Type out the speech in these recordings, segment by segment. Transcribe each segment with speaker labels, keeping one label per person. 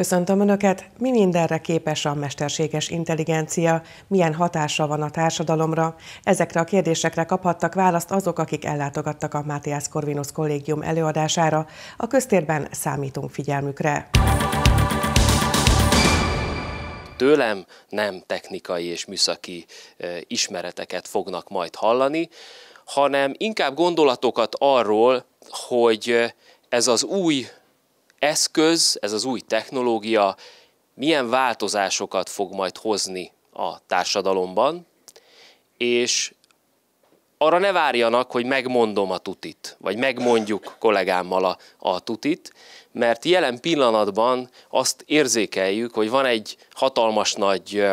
Speaker 1: Köszöntöm Önöket! Mi mindenre képes a mesterséges intelligencia? Milyen hatása van a társadalomra? Ezekre a kérdésekre kaphattak választ azok, akik ellátogattak a Mátiás Corvinus kollégium előadására. A köztérben számítunk figyelmükre.
Speaker 2: Tőlem nem technikai és műszaki ismereteket fognak majd hallani, hanem inkább gondolatokat arról, hogy ez az új eszköz, ez az új technológia milyen változásokat fog majd hozni a társadalomban, és arra ne várjanak, hogy megmondom a tutit, vagy megmondjuk kollégámmal a, a tutit, mert jelen pillanatban azt érzékeljük, hogy van egy hatalmas nagy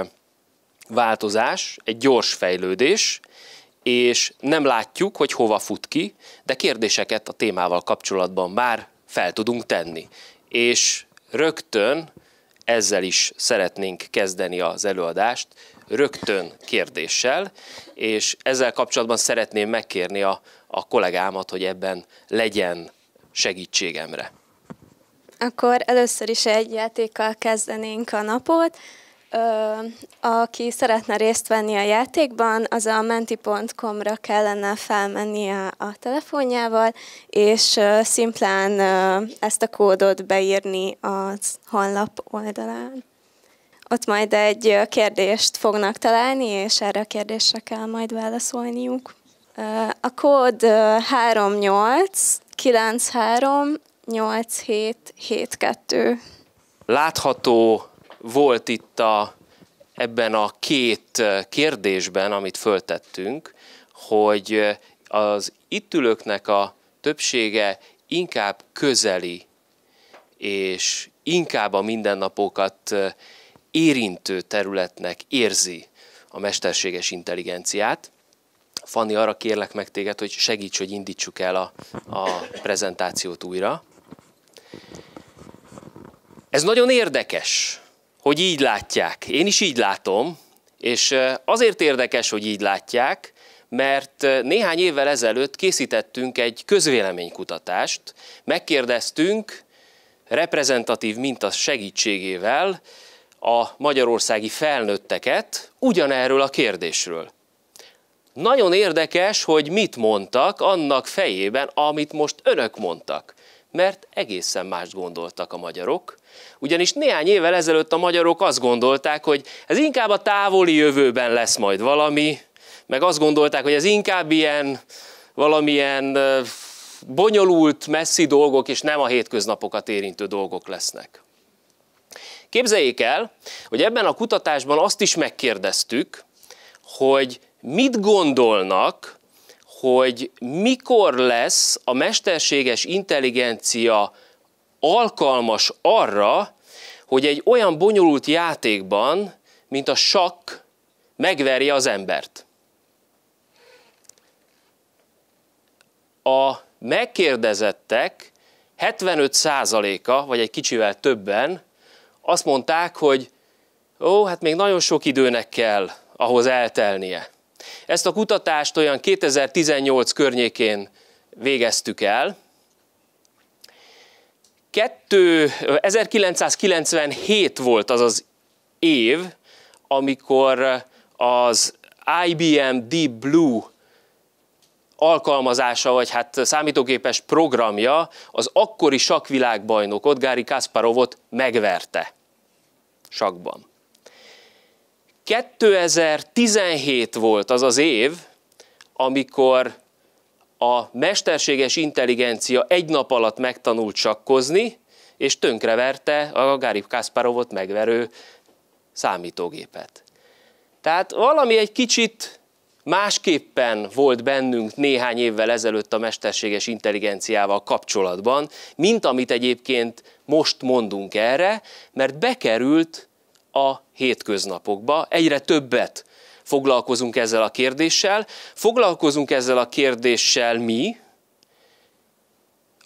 Speaker 2: változás, egy gyors fejlődés, és nem látjuk, hogy hova fut ki, de kérdéseket a témával kapcsolatban már fel tudunk tenni. És rögtön ezzel is szeretnénk kezdeni az előadást, rögtön kérdéssel, és ezzel kapcsolatban szeretném megkérni a, a kollégámat, hogy ebben legyen segítségemre.
Speaker 3: Akkor először is egy játékkal kezdenénk a napot. Ö, aki szeretne részt venni a játékban, az a menti.com-ra kellene felmennie a telefonjával, és ö, szimplán ö, ezt a kódot beírni az honlap oldalán. Ott majd egy kérdést fognak találni, és erre a kérdésre kell majd válaszolniuk. A kód 38 93 87 72.
Speaker 2: Látható volt itt a, ebben a két kérdésben, amit föltettünk, hogy az itt ülőknek a többsége inkább közeli, és inkább a mindennapokat érintő területnek érzi a mesterséges intelligenciát. Fanni, arra kérlek meg téged, hogy segíts, hogy indítsuk el a, a prezentációt újra. Ez nagyon érdekes, hogy így látják. Én is így látom, és azért érdekes, hogy így látják, mert néhány évvel ezelőtt készítettünk egy közvéleménykutatást, megkérdeztünk reprezentatív minta segítségével a magyarországi felnőtteket ugyanerről a kérdésről. Nagyon érdekes, hogy mit mondtak annak fejében, amit most önök mondtak, mert egészen mást gondoltak a magyarok, ugyanis néhány évvel ezelőtt a magyarok azt gondolták, hogy ez inkább a távoli jövőben lesz majd valami, meg azt gondolták, hogy ez inkább ilyen valamilyen bonyolult, messzi dolgok, és nem a hétköznapokat érintő dolgok lesznek. Képzeljék el, hogy ebben a kutatásban azt is megkérdeztük, hogy mit gondolnak, hogy mikor lesz a mesterséges intelligencia alkalmas arra, hogy egy olyan bonyolult játékban, mint a sakk, megverje az embert. A megkérdezettek 75%-a, vagy egy kicsivel többen azt mondták, hogy ó, hát még nagyon sok időnek kell ahhoz eltelnie. Ezt a kutatást olyan 2018 környékén végeztük el, Kettő, 1997 volt az az év, amikor az IBM Deep Blue alkalmazása, vagy hát számítógépes programja az akkori sakvilágbajnokot, Gári Kasparovot megverte sakban. 2017 volt az az év, amikor a mesterséges intelligencia egy nap alatt megtanult sakkozni, és tönkreverte a Gary Kasparovot megverő számítógépet. Tehát valami egy kicsit másképpen volt bennünk néhány évvel ezelőtt a mesterséges intelligenciával kapcsolatban, mint amit egyébként most mondunk erre, mert bekerült a hétköznapokba. Egyre többet foglalkozunk ezzel a kérdéssel. Foglalkozunk ezzel a kérdéssel mi,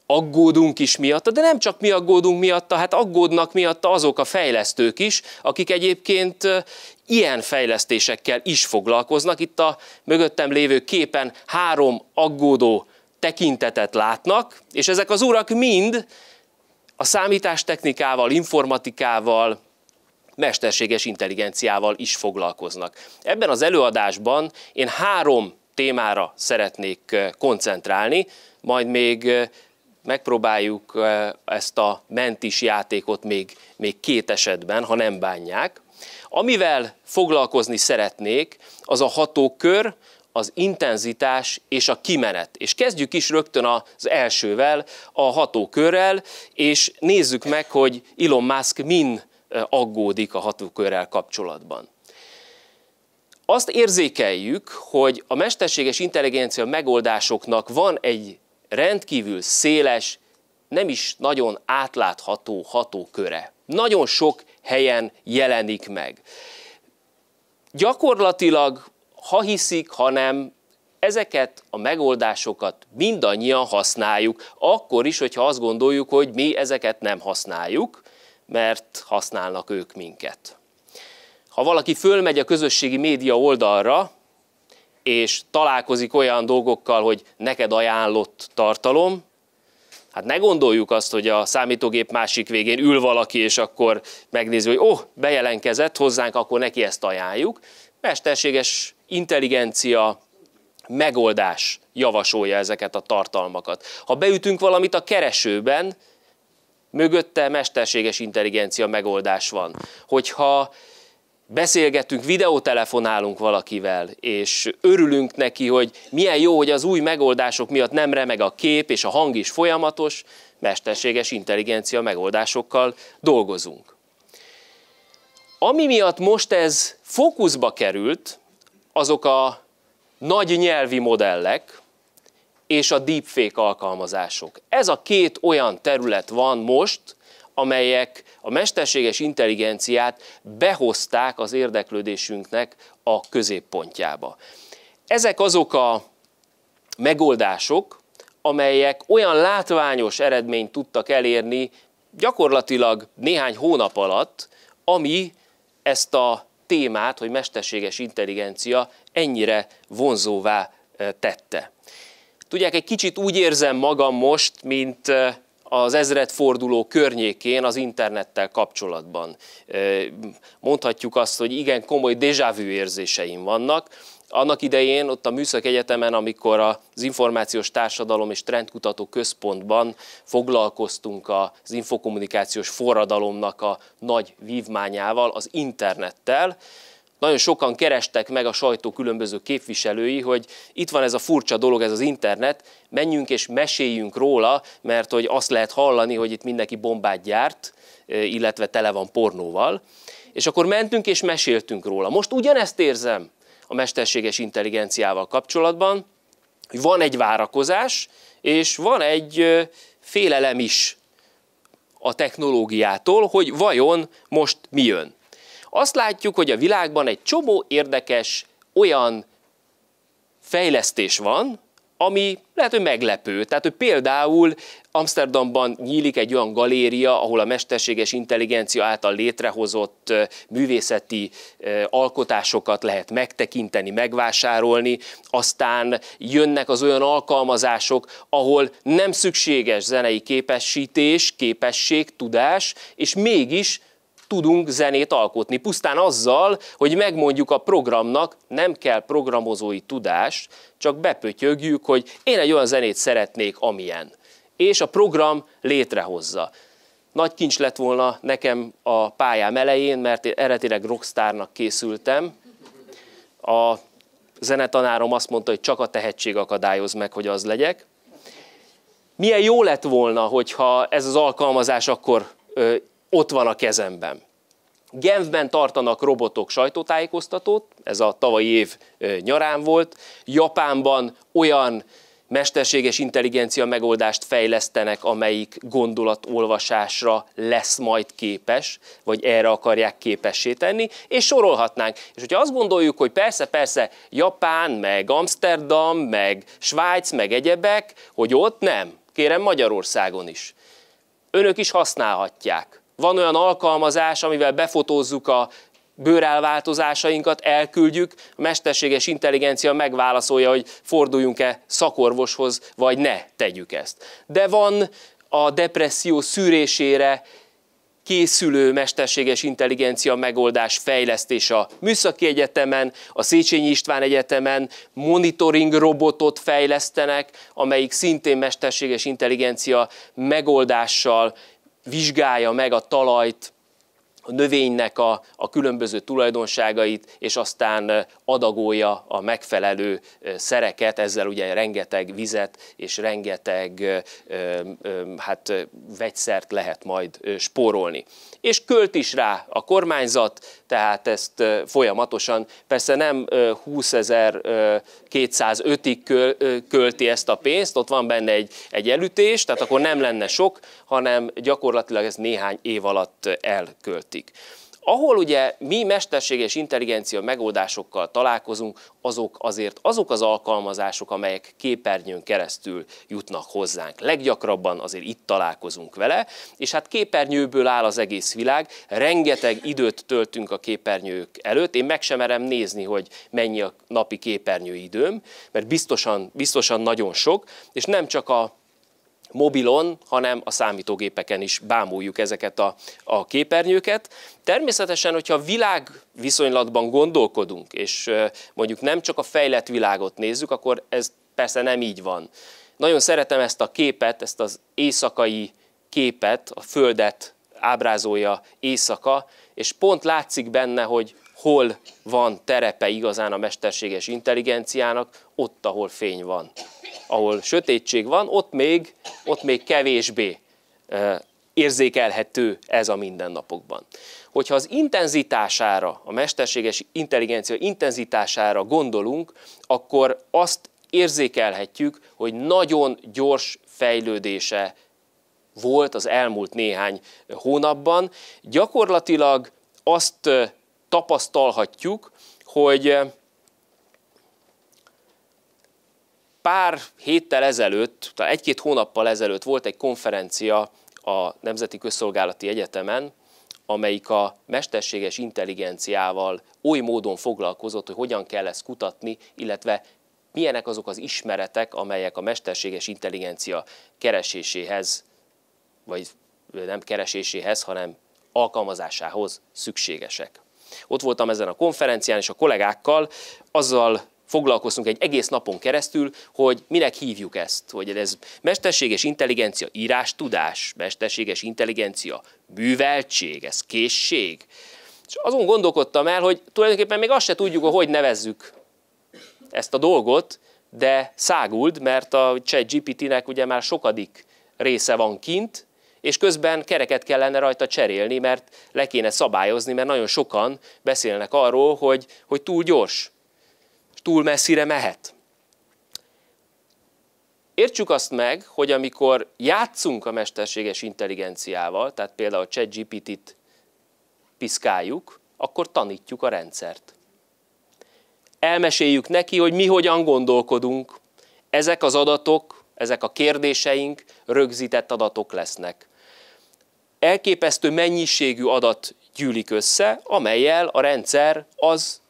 Speaker 2: aggódunk is miatta, de nem csak mi aggódunk miatta, hát aggódnak miatta azok a fejlesztők is, akik egyébként ilyen fejlesztésekkel is foglalkoznak. Itt a mögöttem lévő képen három aggódó tekintetet látnak, és ezek az urak mind a számítástechnikával, informatikával, mesterséges intelligenciával is foglalkoznak. Ebben az előadásban én három témára szeretnék koncentrálni, majd még megpróbáljuk ezt a mentis játékot még, még két esetben, ha nem bánják. Amivel foglalkozni szeretnék, az a hatókör, az intenzitás és a kimenet. És kezdjük is rögtön az elsővel, a hatókörrel, és nézzük meg, hogy Elon Musk min aggódik a hatókörrel kapcsolatban. Azt érzékeljük, hogy a mesterséges intelligencia megoldásoknak van egy rendkívül széles, nem is nagyon átlátható hatóköre. Nagyon sok helyen jelenik meg. Gyakorlatilag, ha hiszik, ha nem, ezeket a megoldásokat mindannyian használjuk, akkor is, hogyha azt gondoljuk, hogy mi ezeket nem használjuk, mert használnak ők minket. Ha valaki fölmegy a közösségi média oldalra, és találkozik olyan dolgokkal, hogy neked ajánlott tartalom, hát ne gondoljuk azt, hogy a számítógép másik végén ül valaki, és akkor megnézi, hogy oh, bejelentkezett hozzánk, akkor neki ezt ajánljuk. Mesterséges intelligencia megoldás javasolja ezeket a tartalmakat. Ha beütünk valamit a keresőben, mögötte mesterséges intelligencia megoldás van. Hogyha beszélgetünk, videótelefonálunk valakivel, és örülünk neki, hogy milyen jó, hogy az új megoldások miatt nem remeg a kép, és a hang is folyamatos, mesterséges intelligencia megoldásokkal dolgozunk. Ami miatt most ez fókuszba került, azok a nagy nyelvi modellek és a deepfake alkalmazások. Ez a két olyan terület van most, amelyek a mesterséges intelligenciát behozták az érdeklődésünknek a középpontjába. Ezek azok a megoldások, amelyek olyan látványos eredményt tudtak elérni gyakorlatilag néhány hónap alatt, ami ezt a témát, hogy mesterséges intelligencia ennyire vonzóvá tette. Tudják, egy kicsit úgy érzem magam most, mint az ezredforduló környékén az internettel kapcsolatban. Mondhatjuk azt, hogy igen komoly déjà vu érzéseim vannak. Annak idején ott a Műszak Egyetemen, amikor az Információs Társadalom és Trendkutató Központban foglalkoztunk az infokommunikációs forradalomnak a nagy vívmányával, az internettel, nagyon sokan kerestek meg a sajtó különböző képviselői, hogy itt van ez a furcsa dolog, ez az internet, menjünk és meséljünk róla, mert hogy azt lehet hallani, hogy itt mindenki bombát gyárt, illetve tele van pornóval. És akkor mentünk és meséltünk róla. Most ugyanezt érzem a mesterséges intelligenciával kapcsolatban, hogy van egy várakozás, és van egy félelem is a technológiától, hogy vajon most mi jön azt látjuk, hogy a világban egy csomó érdekes olyan fejlesztés van, ami lehet, hogy meglepő. Tehát, hogy például Amsterdamban nyílik egy olyan galéria, ahol a mesterséges intelligencia által létrehozott művészeti alkotásokat lehet megtekinteni, megvásárolni, aztán jönnek az olyan alkalmazások, ahol nem szükséges zenei képesítés, képesség, tudás, és mégis tudunk zenét alkotni. Pusztán azzal, hogy megmondjuk a programnak, nem kell programozói tudás, csak bepötyögjük, hogy én egy olyan zenét szeretnék, amilyen. És a program létrehozza. Nagy kincs lett volna nekem a pályám elején, mert eredetileg rockstárnak készültem. A zenetanárom azt mondta, hogy csak a tehetség akadályoz meg, hogy az legyek. Milyen jó lett volna, hogyha ez az alkalmazás akkor ott van a kezemben. Genfben tartanak robotok sajtótájékoztatót, ez a tavalyi év nyarán volt. Japánban olyan mesterséges intelligencia megoldást fejlesztenek, amelyik gondolatolvasásra lesz majd képes, vagy erre akarják képessé tenni, és sorolhatnánk. És hogyha azt gondoljuk, hogy persze, persze, Japán, meg Amsterdam, meg Svájc, meg egyebek, hogy ott nem, kérem Magyarországon is. Önök is használhatják. Van olyan alkalmazás, amivel befotózzuk a bőrelváltozásainkat elküldjük, a mesterséges intelligencia megválaszolja, hogy forduljunk-e szakorvoshoz, vagy ne tegyük ezt. De van a depresszió szűrésére készülő mesterséges intelligencia megoldás fejlesztés a Műszaki Egyetemen, a Széchenyi István Egyetemen monitoring robotot fejlesztenek, amelyik szintén mesterséges intelligencia megoldással vizsgálja meg a talajt, a növénynek a, a különböző tulajdonságait, és aztán adagolja a megfelelő szereket, ezzel ugye rengeteg vizet és rengeteg hát, vegyszert lehet majd spórolni. És költ is rá a kormányzat, tehát ezt folyamatosan, persze nem 20.205-ig költi ezt a pénzt, ott van benne egy, egy elütés, tehát akkor nem lenne sok, hanem gyakorlatilag ez néhány év alatt elköltik. Ahol ugye mi mesterséges intelligencia megoldásokkal találkozunk, azok azért azok az alkalmazások, amelyek képernyőn keresztül jutnak hozzánk. Leggyakrabban azért itt találkozunk vele, és hát képernyőből áll az egész világ, rengeteg időt töltünk a képernyők előtt, én meg sem merem nézni, hogy mennyi a napi képernyőidőm, mert biztosan, biztosan nagyon sok, és nem csak a mobilon, hanem a számítógépeken is bámuljuk ezeket a, a képernyőket. Természetesen, hogyha világ viszonylatban gondolkodunk, és mondjuk nem csak a fejlett világot nézzük, akkor ez persze nem így van. Nagyon szeretem ezt a képet, ezt az éjszakai képet, a Földet ábrázolja éjszaka, és pont látszik benne, hogy hol van terepe igazán a mesterséges intelligenciának, ott, ahol fény van ahol sötétség van, ott még, ott még kevésbé érzékelhető ez a mindennapokban. Hogyha az intenzitására, a mesterséges intelligencia intenzitására gondolunk, akkor azt érzékelhetjük, hogy nagyon gyors fejlődése volt az elmúlt néhány hónapban. Gyakorlatilag azt tapasztalhatjuk, hogy pár héttel ezelőtt, tehát egy-két hónappal ezelőtt volt egy konferencia a Nemzeti Közszolgálati Egyetemen, amelyik a mesterséges intelligenciával oly módon foglalkozott, hogy hogyan kell ezt kutatni, illetve milyenek azok az ismeretek, amelyek a mesterséges intelligencia kereséséhez, vagy nem kereséséhez, hanem alkalmazásához szükségesek. Ott voltam ezen a konferencián, és a kollégákkal azzal foglalkoztunk egy egész napon keresztül, hogy minek hívjuk ezt, hogy ez mesterséges intelligencia, írás, tudás, mesterséges intelligencia, műveltség, ez készség. És azon gondolkodtam el, hogy tulajdonképpen még azt se tudjuk, hogy nevezzük ezt a dolgot, de száguld, mert a ChatGPT-nek ugye már sokadik része van kint, és közben kereket kellene rajta cserélni, mert le kéne szabályozni, mert nagyon sokan beszélnek arról, hogy, hogy túl gyors, túl messzire mehet. Értsük azt meg, hogy amikor játszunk a mesterséges intelligenciával, tehát például a ChatGPT-t piszkáljuk, akkor tanítjuk a rendszert. Elmeséljük neki, hogy mi hogyan gondolkodunk. Ezek az adatok, ezek a kérdéseink rögzített adatok lesznek. Elképesztő mennyiségű adat gyűlik össze, amelyel a rendszer az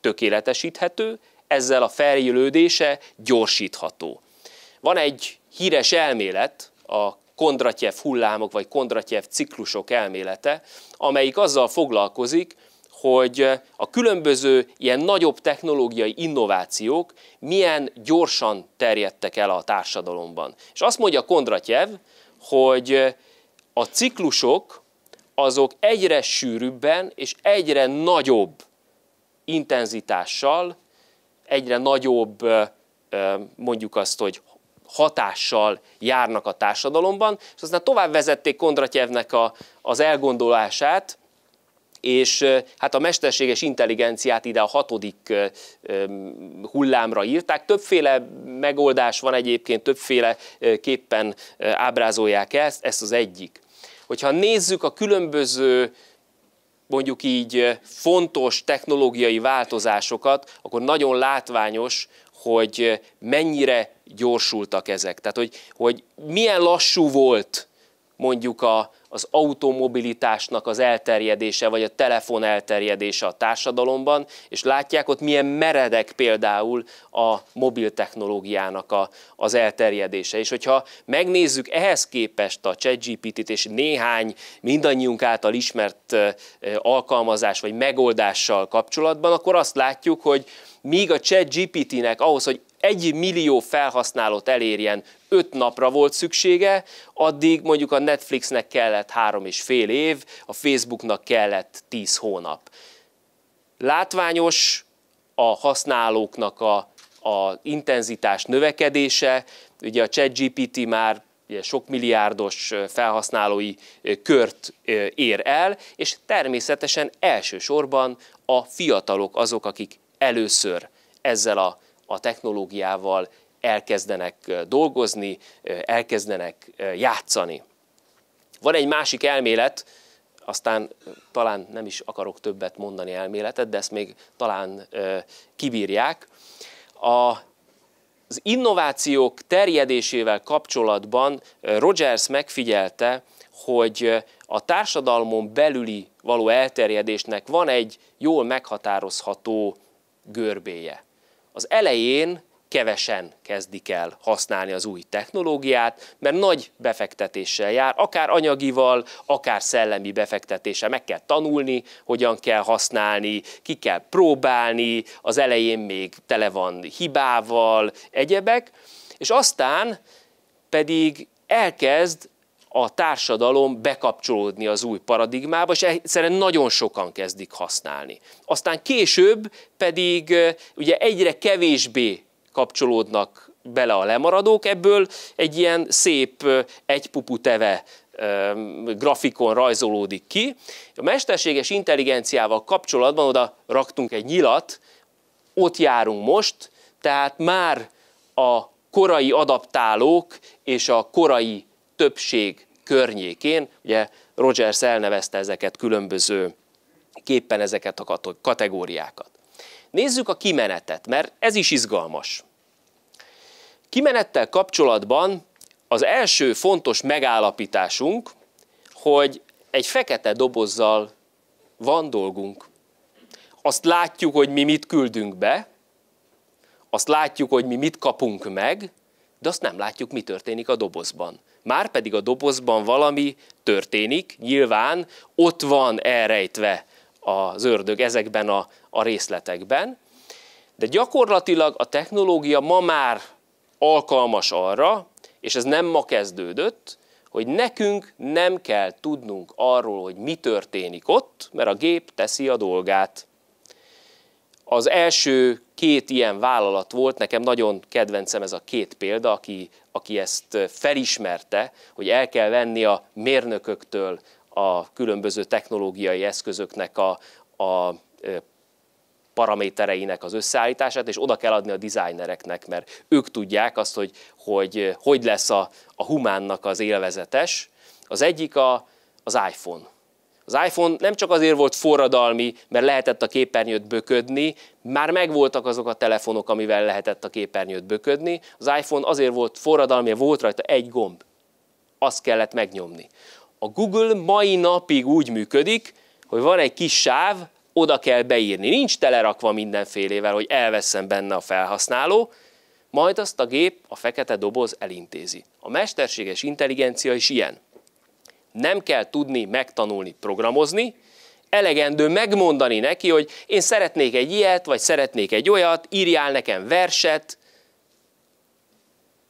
Speaker 2: tökéletesíthető, ezzel a fejlődése gyorsítható. Van egy híres elmélet, a Kondratyev hullámok vagy Kondratyev ciklusok elmélete, amelyik azzal foglalkozik, hogy a különböző ilyen nagyobb technológiai innovációk milyen gyorsan terjedtek el a társadalomban. És azt mondja Kondratyev, hogy a ciklusok azok egyre sűrűbben és egyre nagyobb intenzitással, egyre nagyobb mondjuk azt, hogy hatással járnak a társadalomban, és aztán tovább vezették Kondratyevnek a, az elgondolását, és hát a mesterséges intelligenciát ide a hatodik hullámra írták. Többféle megoldás van egyébként, többféle képpen ábrázolják ezt, ez az egyik. Hogyha nézzük a különböző mondjuk így fontos technológiai változásokat, akkor nagyon látványos, hogy mennyire gyorsultak ezek. Tehát, hogy, hogy milyen lassú volt mondjuk a, az automobilitásnak az elterjedése, vagy a telefon elterjedése a társadalomban, és látják ott milyen meredek például a mobil technológiának a, az elterjedése. És hogyha megnézzük ehhez képest a ChatGPT-t és néhány mindannyiunk által ismert alkalmazás vagy megoldással kapcsolatban, akkor azt látjuk, hogy míg a ChatGPT-nek ahhoz, hogy egy millió felhasználót elérjen, öt napra volt szüksége, addig mondjuk a Netflixnek kellett három és fél év, a Facebooknak kellett tíz hónap. Látványos a használóknak a, a intenzitás növekedése, ugye a ChatGPT már ugye sok milliárdos felhasználói kört ér el, és természetesen elsősorban a fiatalok azok, akik először ezzel a a technológiával elkezdenek dolgozni, elkezdenek játszani. Van egy másik elmélet, aztán talán nem is akarok többet mondani elméletet, de ezt még talán kibírják. A, az innovációk terjedésével kapcsolatban Rogers megfigyelte, hogy a társadalmon belüli való elterjedésnek van egy jól meghatározható görbéje. Az elején kevesen kezdik el használni az új technológiát, mert nagy befektetéssel jár, akár anyagival, akár szellemi befektetéssel. Meg kell tanulni, hogyan kell használni, ki kell próbálni, az elején még tele van hibával, egyebek, és aztán pedig elkezd a társadalom bekapcsolódni az új paradigmába, és egyszerűen nagyon sokan kezdik használni. Aztán később pedig ugye egyre kevésbé kapcsolódnak bele a lemaradók, ebből egy ilyen szép egypupu teve grafikon rajzolódik ki. A mesterséges intelligenciával kapcsolatban oda raktunk egy nyilat, ott járunk most, tehát már a korai adaptálók és a korai többség környékén, ugye Rogers elnevezte ezeket különböző képpen ezeket a kategóriákat. Nézzük a kimenetet, mert ez is izgalmas. Kimenettel kapcsolatban az első fontos megállapításunk, hogy egy fekete dobozzal van dolgunk. Azt látjuk, hogy mi mit küldünk be, azt látjuk, hogy mi mit kapunk meg, de azt nem látjuk, mi történik a dobozban. Már pedig a dobozban valami történik, nyilván ott van elrejtve az ördög ezekben a, a részletekben, de gyakorlatilag a technológia ma már alkalmas arra, és ez nem ma kezdődött, hogy nekünk nem kell tudnunk arról, hogy mi történik ott, mert a gép teszi a dolgát. Az első két ilyen vállalat volt, nekem nagyon kedvencem ez a két példa, aki, aki ezt felismerte, hogy el kell venni a mérnököktől a különböző technológiai eszközöknek a, a paramétereinek az összeállítását, és oda kell adni a designereknek, mert ők tudják azt, hogy hogy, hogy lesz a, a humánnak az élvezetes. Az egyik a, az iPhone. Az iPhone nem csak azért volt forradalmi, mert lehetett a képernyőt böködni, már megvoltak azok a telefonok, amivel lehetett a képernyőt böködni. Az iPhone azért volt forradalmi, volt rajta egy gomb. Azt kellett megnyomni. A Google mai napig úgy működik, hogy van egy kis sáv, oda kell beírni. Nincs telerakva mindenfélével, hogy elveszem benne a felhasználó, majd azt a gép, a fekete doboz elintézi. A mesterséges intelligencia is ilyen nem kell tudni megtanulni programozni, elegendő megmondani neki, hogy én szeretnék egy ilyet, vagy szeretnék egy olyat, írjál nekem verset,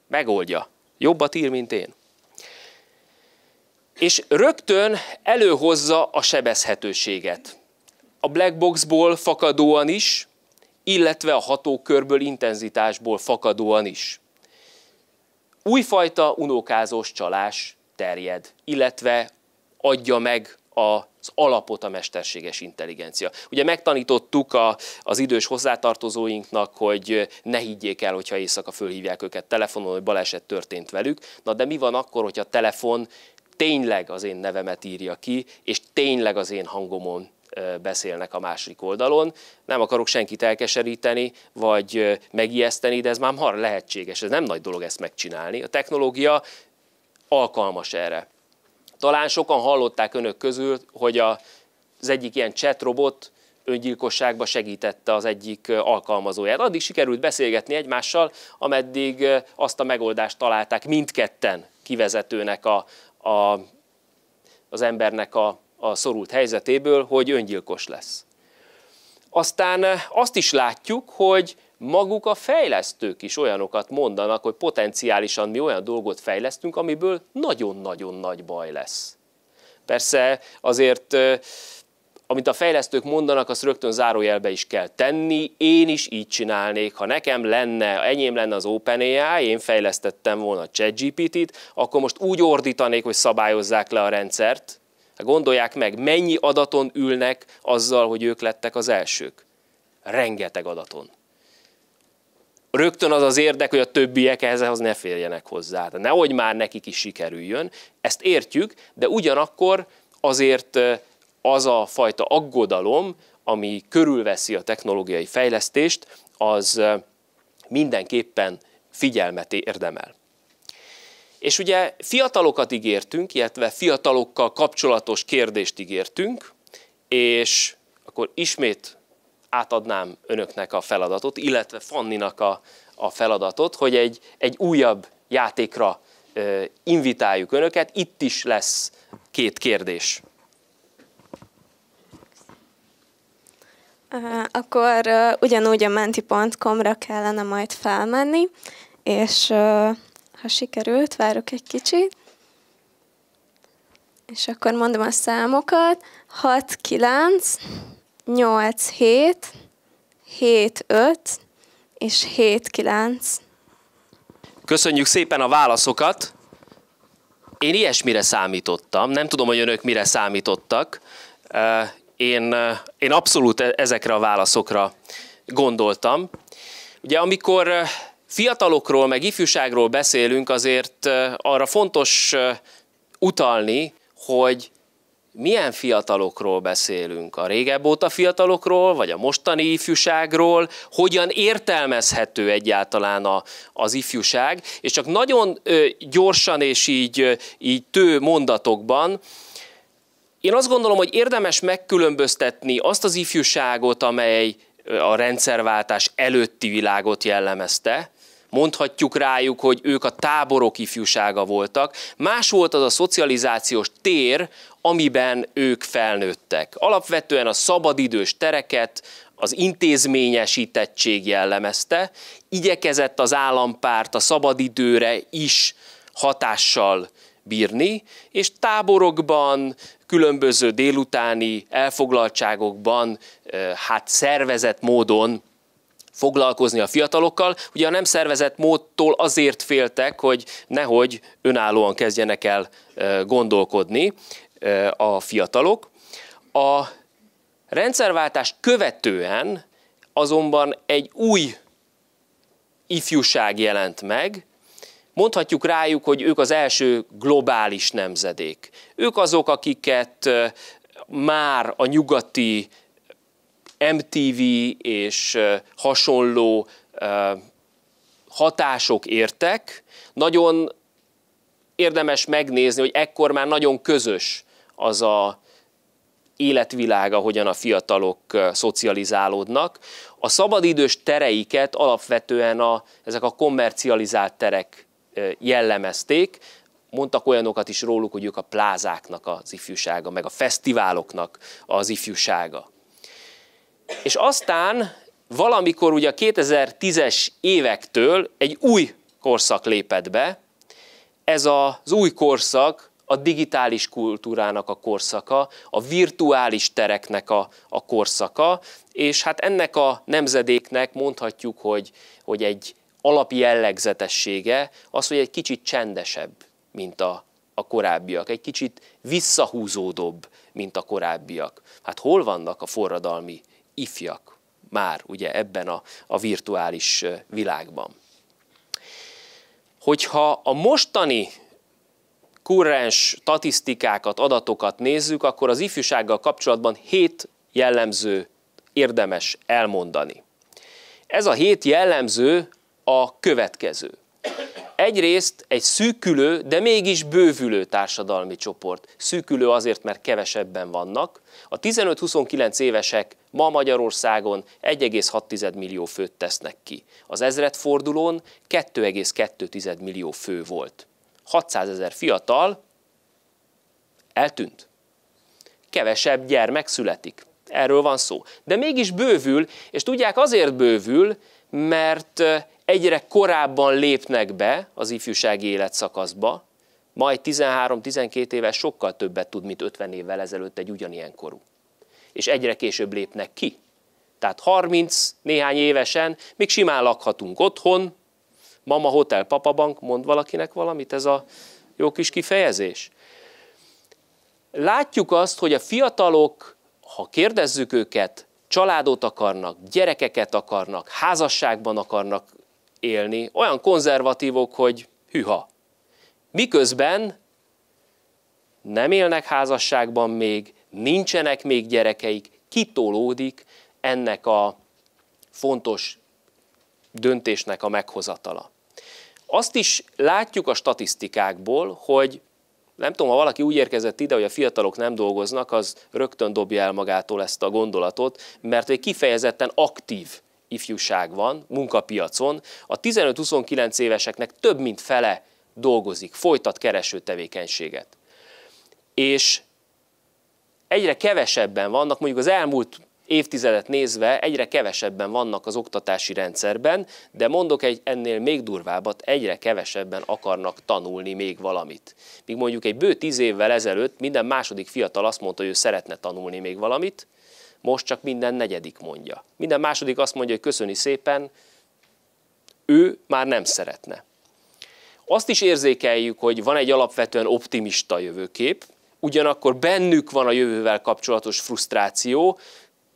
Speaker 2: megoldja. Jobbat ír, mint én. És rögtön előhozza a sebezhetőséget. A black boxból fakadóan is, illetve a hatókörből, intenzitásból fakadóan is. Újfajta unokázós csalás terjed, illetve adja meg az alapot a mesterséges intelligencia. Ugye megtanítottuk a, az idős hozzátartozóinknak, hogy ne higgyék el, hogyha éjszaka fölhívják őket telefonon, hogy baleset történt velük. Na de mi van akkor, hogyha a telefon tényleg az én nevemet írja ki, és tényleg az én hangomon beszélnek a másik oldalon. Nem akarok senkit elkeseríteni, vagy megijeszteni, de ez már mar lehetséges. Ez nem nagy dolog ezt megcsinálni. A technológia alkalmas erre. Talán sokan hallották önök közül, hogy a, az egyik ilyen chat robot öngyilkosságba segítette az egyik alkalmazóját. Addig sikerült beszélgetni egymással, ameddig azt a megoldást találták mindketten kivezetőnek a, a, az embernek a, a szorult helyzetéből, hogy öngyilkos lesz. Aztán azt is látjuk, hogy maguk a fejlesztők is olyanokat mondanak, hogy potenciálisan mi olyan dolgot fejlesztünk, amiből nagyon-nagyon nagy baj lesz. Persze azért, amit a fejlesztők mondanak, azt rögtön zárójelbe is kell tenni. Én is így csinálnék. Ha nekem lenne, enyém lenne az OpenAI, én fejlesztettem volna a ChatGPT-t, akkor most úgy ordítanék, hogy szabályozzák le a rendszert. Gondolják meg, mennyi adaton ülnek azzal, hogy ők lettek az elsők. Rengeteg adaton rögtön az az érdek, hogy a többiek ehhez ne férjenek hozzá. De nehogy már nekik is sikerüljön. Ezt értjük, de ugyanakkor azért az a fajta aggodalom, ami körülveszi a technológiai fejlesztést, az mindenképpen figyelmet érdemel. És ugye fiatalokat ígértünk, illetve fiatalokkal kapcsolatos kérdést ígértünk, és akkor ismét átadnám önöknek a feladatot, illetve Fanninak a, a feladatot, hogy egy, egy újabb játékra invitáljuk önöket. Itt is lesz két kérdés.
Speaker 3: Akkor uh, ugyanúgy a menti.com-ra kellene majd felmenni, és uh, ha sikerült, várok egy kicsit. És akkor mondom a számokat. 6, 9, 8, 7, 7, 5 és 7, 9.
Speaker 2: Köszönjük szépen a válaszokat. Én ilyesmire számítottam, nem tudom, hogy önök mire számítottak. Én, én abszolút e-, ezekre a válaszokra gondoltam. Ugye amikor fiatalokról, meg ifjúságról beszélünk, azért arra fontos utalni, hogy milyen fiatalokról beszélünk? A régebb óta fiatalokról, vagy a mostani ifjúságról? Hogyan értelmezhető egyáltalán a, az ifjúság? És csak nagyon ö, gyorsan és így, így tő mondatokban, én azt gondolom, hogy érdemes megkülönböztetni azt az ifjúságot, amely a rendszerváltás előtti világot jellemezte, mondhatjuk rájuk, hogy ők a táborok ifjúsága voltak. Más volt az a szocializációs tér, amiben ők felnőttek. Alapvetően a szabadidős tereket, az intézményesítettség jellemezte, igyekezett az állampárt a szabadidőre is hatással bírni, és táborokban, különböző délutáni elfoglaltságokban hát szervezett módon foglalkozni a fiatalokkal. Ugye a nem szervezett módtól azért féltek, hogy nehogy önállóan kezdjenek el gondolkodni a fiatalok. A rendszerváltás követően azonban egy új ifjúság jelent meg, Mondhatjuk rájuk, hogy ők az első globális nemzedék. Ők azok, akiket már a nyugati MTV és hasonló hatások értek. Nagyon érdemes megnézni, hogy ekkor már nagyon közös az a életvilága, hogyan a fiatalok szocializálódnak. A szabadidős tereiket alapvetően a, ezek a kommercializált terek jellemezték, mondtak olyanokat is róluk, hogy ők a plázáknak az ifjúsága, meg a fesztiváloknak az ifjúsága. És aztán valamikor ugye a 2010-es évektől egy új korszak lépett be, ez az új korszak a digitális kultúrának a korszaka, a virtuális tereknek a, a korszaka, és hát ennek a nemzedéknek mondhatjuk, hogy, hogy egy alapjellegzetessége az, hogy egy kicsit csendesebb, mint a, a korábbiak, egy kicsit visszahúzódóbb, mint a korábbiak. Hát hol vannak a forradalmi ifjak már ugye ebben a, a virtuális világban? Hogyha a mostani kurrens statisztikákat, adatokat nézzük, akkor az ifjúsággal kapcsolatban hét jellemző érdemes elmondani. Ez a hét jellemző a következő. Egyrészt egy szűkülő, de mégis bővülő társadalmi csoport. Szűkülő azért, mert kevesebben vannak. A 15-29 évesek ma Magyarországon 1,6 millió főt tesznek ki. Az ezredfordulón 2,2 millió fő volt. 600 ezer fiatal eltűnt. Kevesebb gyermek születik. Erről van szó. De mégis bővül, és tudják, azért bővül, mert egyre korábban lépnek be az ifjúsági életszakaszba, majd 13-12 éves sokkal többet tud, mint 50 évvel ezelőtt egy ugyanilyen korú. És egyre később lépnek ki. Tehát 30 néhány évesen még simán lakhatunk otthon, mama hotel, papabank, mond valakinek valamit ez a jó kis kifejezés. Látjuk azt, hogy a fiatalok, ha kérdezzük őket, családot akarnak, gyerekeket akarnak, házasságban akarnak élni, olyan konzervatívok, hogy hüha. Miközben nem élnek házasságban még, nincsenek még gyerekeik, kitolódik ennek a fontos döntésnek a meghozatala. Azt is látjuk a statisztikákból, hogy nem tudom, ha valaki úgy érkezett ide, hogy a fiatalok nem dolgoznak, az rögtön dobja el magától ezt a gondolatot, mert egy kifejezetten aktív ifjúság van munkapiacon. A 15-29 éveseknek több mint fele dolgozik, folytat kereső tevékenységet. És egyre kevesebben vannak, mondjuk az elmúlt évtizedet nézve egyre kevesebben vannak az oktatási rendszerben, de mondok egy ennél még durvábbat, egyre kevesebben akarnak tanulni még valamit. Míg mondjuk egy bő tíz évvel ezelőtt minden második fiatal azt mondta, hogy ő szeretne tanulni még valamit, most csak minden negyedik mondja. Minden második azt mondja, hogy köszöni szépen, ő már nem szeretne. Azt is érzékeljük, hogy van egy alapvetően optimista jövőkép, ugyanakkor bennük van a jövővel kapcsolatos frusztráció,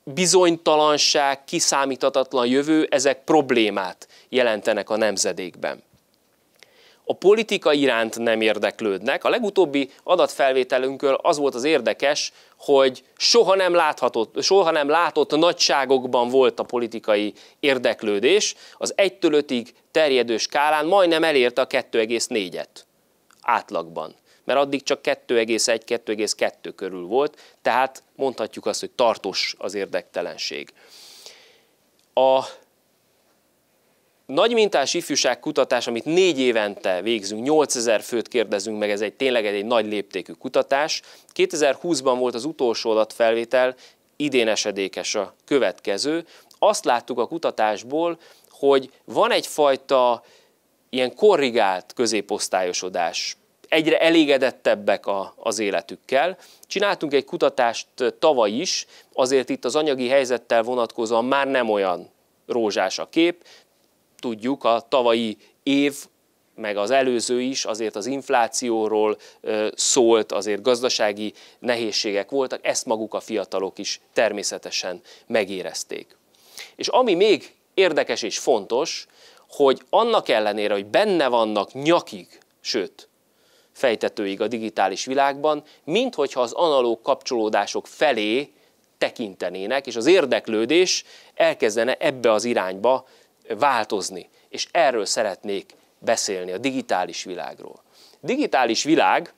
Speaker 2: bizonytalanság, kiszámíthatatlan jövő, ezek problémát jelentenek a nemzedékben. A politika iránt nem érdeklődnek. A legutóbbi adatfelvételünkről az volt az érdekes, hogy soha nem, láthatott, soha nem látott nagyságokban volt a politikai érdeklődés. Az 1-től 5-ig terjedő skálán majdnem elérte a 2,4-et átlagban mert addig csak 2,1-2,2 körül volt, tehát mondhatjuk azt, hogy tartós az érdektelenség. A nagy mintás ifjúság kutatás, amit négy évente végzünk, 8000 főt kérdezünk meg, ez egy tényleg egy nagy léptékű kutatás. 2020-ban volt az utolsó adatfelvétel, idén esedékes a következő. Azt láttuk a kutatásból, hogy van egyfajta ilyen korrigált középosztályosodás egyre elégedettebbek a, az életükkel. Csináltunk egy kutatást tavaly is, azért itt az anyagi helyzettel vonatkozóan már nem olyan rózsás a kép. Tudjuk, a tavalyi év meg az előző is azért az inflációról szólt, azért gazdasági nehézségek voltak, ezt maguk a fiatalok is természetesen megérezték. És ami még érdekes és fontos, hogy annak ellenére, hogy benne vannak nyakig, sőt, fejtetőig a digitális világban, mint hogyha az analóg kapcsolódások felé tekintenének, és az érdeklődés elkezdene ebbe az irányba változni. És erről szeretnék beszélni, a digitális világról. Digitális világ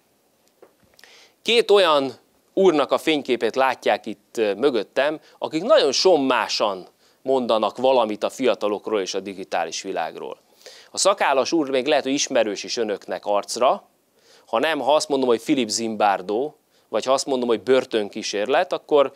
Speaker 2: két olyan úrnak a fényképét látják itt mögöttem, akik nagyon sommásan mondanak valamit a fiatalokról és a digitális világról. A szakállas úr még lehet, hogy ismerős is önöknek arcra, ha nem, ha azt mondom, hogy Philip Zimbardo, vagy ha azt mondom, hogy börtönkísérlet, akkor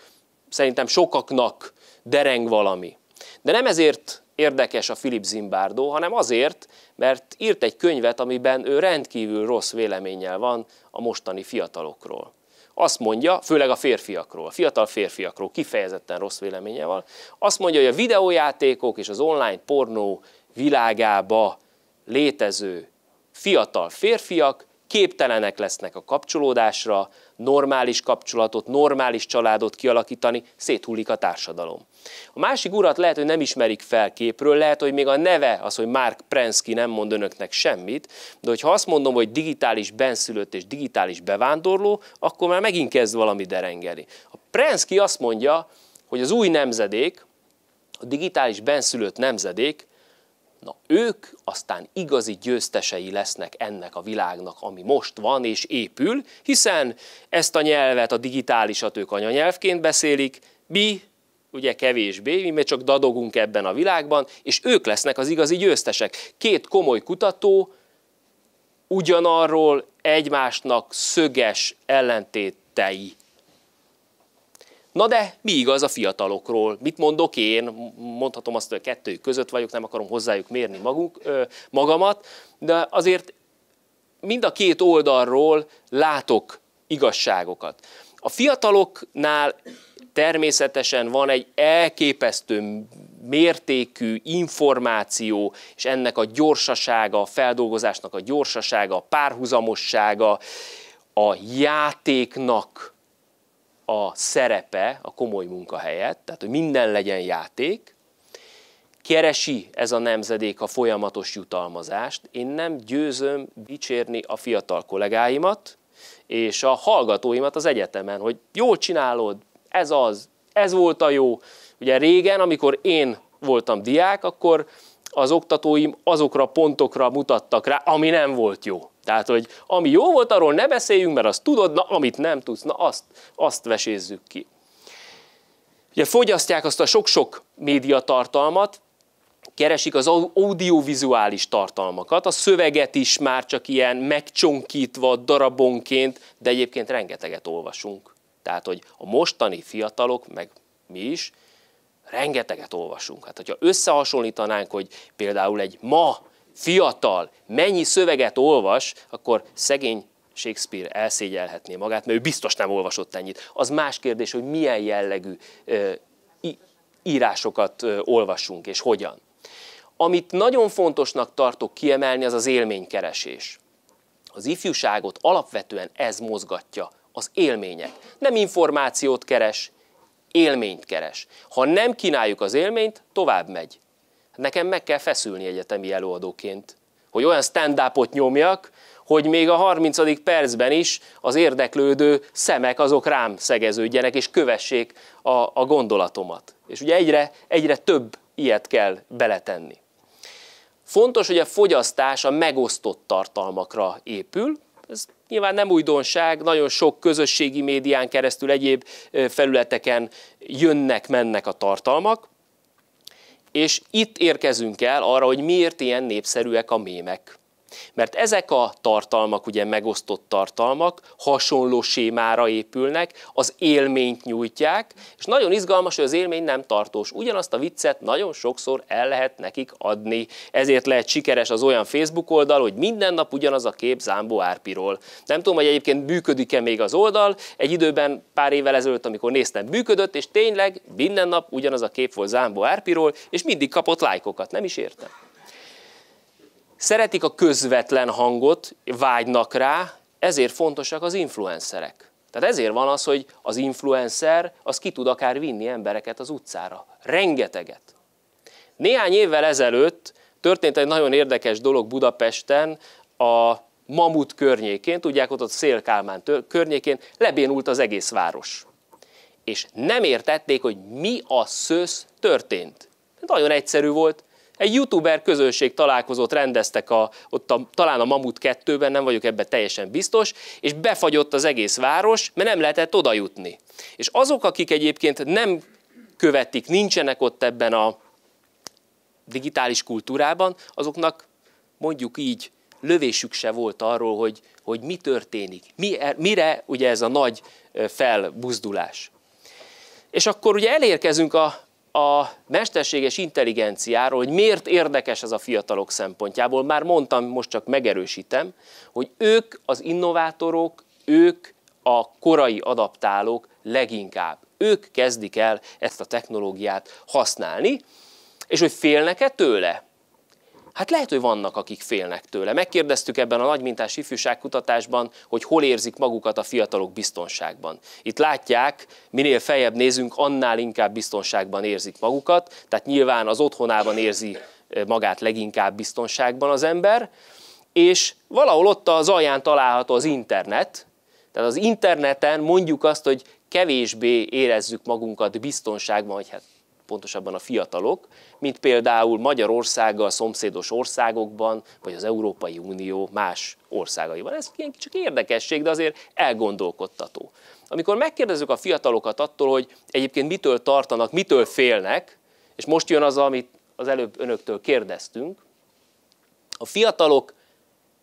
Speaker 2: szerintem sokaknak dereng valami. De nem ezért érdekes a Philip Zimbardo, hanem azért, mert írt egy könyvet, amiben ő rendkívül rossz véleménnyel van a mostani fiatalokról. Azt mondja, főleg a férfiakról, a fiatal férfiakról kifejezetten rossz véleménye van, azt mondja, hogy a videójátékok és az online pornó világába létező fiatal férfiak képtelenek lesznek a kapcsolódásra, normális kapcsolatot, normális családot kialakítani, széthullik a társadalom. A másik urat lehet, hogy nem ismerik fel képről, lehet, hogy még a neve az, hogy Mark Prensky nem mond önöknek semmit, de hogyha azt mondom, hogy digitális benszülött és digitális bevándorló, akkor már megint kezd valami derengeni. A Prensky azt mondja, hogy az új nemzedék, a digitális benszülött nemzedék Na ők aztán igazi győztesei lesznek ennek a világnak, ami most van és épül, hiszen ezt a nyelvet, a digitálisat ők anyanyelvként beszélik, mi ugye kevésbé, mi csak dadogunk ebben a világban, és ők lesznek az igazi győztesek. Két komoly kutató ugyanarról egymásnak szöges ellentétei Na de mi igaz a fiatalokról? Mit mondok én? Mondhatom azt, hogy a kettő között vagyok, nem akarom hozzájuk mérni maguk, magamat, de azért mind a két oldalról látok igazságokat. A fiataloknál természetesen van egy elképesztő mértékű információ, és ennek a gyorsasága, a feldolgozásnak a gyorsasága, a párhuzamossága, a játéknak a szerepe a komoly munka helyett, tehát hogy minden legyen játék, keresi ez a nemzedék a folyamatos jutalmazást. Én nem győzöm dicsérni a fiatal kollégáimat és a hallgatóimat az egyetemen, hogy jól csinálod, ez az, ez volt a jó. Ugye régen, amikor én voltam diák, akkor az oktatóim azokra pontokra mutattak rá, ami nem volt jó. Tehát, hogy ami jó volt, arról ne beszéljünk, mert azt tudod, na amit nem tudsz, na azt, azt vesézzük ki. Ugye fogyasztják azt a sok-sok médiatartalmat, keresik az audiovizuális tartalmakat, a szöveget is már csak ilyen megcsonkítva darabonként, de egyébként rengeteget olvasunk. Tehát, hogy a mostani fiatalok, meg mi is, rengeteget olvasunk. Hát, hogyha összehasonlítanánk, hogy például egy ma fiatal mennyi szöveget olvas, akkor szegény Shakespeare elszégyelhetné magát, mert ő biztos nem olvasott ennyit. Az más kérdés, hogy milyen jellegű írásokat olvassunk, és hogyan. Amit nagyon fontosnak tartok kiemelni, az az élménykeresés. Az ifjúságot alapvetően ez mozgatja, az élmények. Nem információt keres, élményt keres. Ha nem kínáljuk az élményt, tovább megy. Nekem meg kell feszülni egyetemi előadóként, hogy olyan stand nyomjak, hogy még a 30. percben is az érdeklődő szemek azok rám szegeződjenek, és kövessék a, a gondolatomat. És ugye egyre, egyre több ilyet kell beletenni. Fontos, hogy a fogyasztás a megosztott tartalmakra épül, ez nyilván nem újdonság, nagyon sok közösségi médián keresztül egyéb felületeken jönnek-mennek a tartalmak, és itt érkezünk el arra, hogy miért ilyen népszerűek a mémek. Mert ezek a tartalmak, ugye megosztott tartalmak, hasonló sémára épülnek, az élményt nyújtják, és nagyon izgalmas, hogy az élmény nem tartós. Ugyanazt a viccet nagyon sokszor el lehet nekik adni. Ezért lehet sikeres az olyan Facebook oldal, hogy minden nap ugyanaz a kép Zámbó Árpiról. Nem tudom, hogy egyébként működik-e még az oldal. Egy időben, pár évvel ezelőtt, amikor néztem, működött, és tényleg minden nap ugyanaz a kép volt Zámbó Árpiról, és mindig kapott lájkokat. Nem is értem. Szeretik a közvetlen hangot, vágynak rá, ezért fontosak az influencerek. Tehát ezért van az, hogy az influencer az ki tud akár vinni embereket az utcára. Rengeteget. Néhány évvel ezelőtt történt egy nagyon érdekes dolog Budapesten, a Mamut környékén, tudják, ott a Szélkálmán környékén lebénult az egész város. És nem értették, hogy mi a szösz történt. Nagyon egyszerű volt, egy youtuber közönség találkozót rendeztek a, ott a, talán a Mamut 2-ben, nem vagyok ebben teljesen biztos, és befagyott az egész város, mert nem lehetett oda jutni. És azok, akik egyébként nem követik, nincsenek ott ebben a digitális kultúrában, azoknak mondjuk így lövésük se volt arról, hogy, hogy mi történik, mi, mire ugye ez a nagy felbuzdulás. És akkor ugye elérkezünk a a mesterséges intelligenciáról, hogy miért érdekes ez a fiatalok szempontjából, már mondtam, most csak megerősítem, hogy ők az innovátorok, ők a korai adaptálók leginkább. Ők kezdik el ezt a technológiát használni, és hogy félnek-e tőle? Hát lehet, hogy vannak, akik félnek tőle. Megkérdeztük ebben a nagymintás ifjúságkutatásban, hogy hol érzik magukat a fiatalok biztonságban. Itt látják, minél feljebb nézünk, annál inkább biztonságban érzik magukat, tehát nyilván az otthonában érzi magát leginkább biztonságban az ember, és valahol ott az alján található az internet, tehát az interneten mondjuk azt, hogy kevésbé érezzük magunkat biztonságban, vagy hát pontosabban a fiatalok, mint például Magyarországgal szomszédos országokban, vagy az Európai Unió más országaiban. Ez ilyen csak érdekesség, de azért elgondolkodtató. Amikor megkérdezzük a fiatalokat attól, hogy egyébként mitől tartanak, mitől félnek, és most jön az, amit az előbb önöktől kérdeztünk, a fiatalok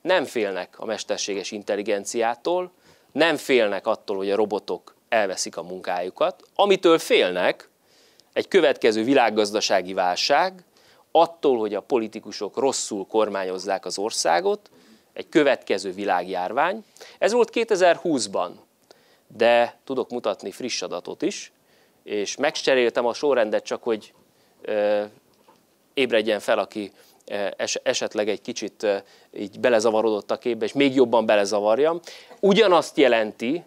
Speaker 2: nem félnek a mesterséges intelligenciától, nem félnek attól, hogy a robotok elveszik a munkájukat. Amitől félnek, egy következő világgazdasági válság, attól, hogy a politikusok rosszul kormányozzák az országot, egy következő világjárvány. Ez volt 2020-ban, de tudok mutatni friss adatot is, és megcseréltem a sorrendet csak, hogy ébredjen fel, aki esetleg egy kicsit így belezavarodott a képbe, és még jobban belezavarjam. Ugyanazt jelenti,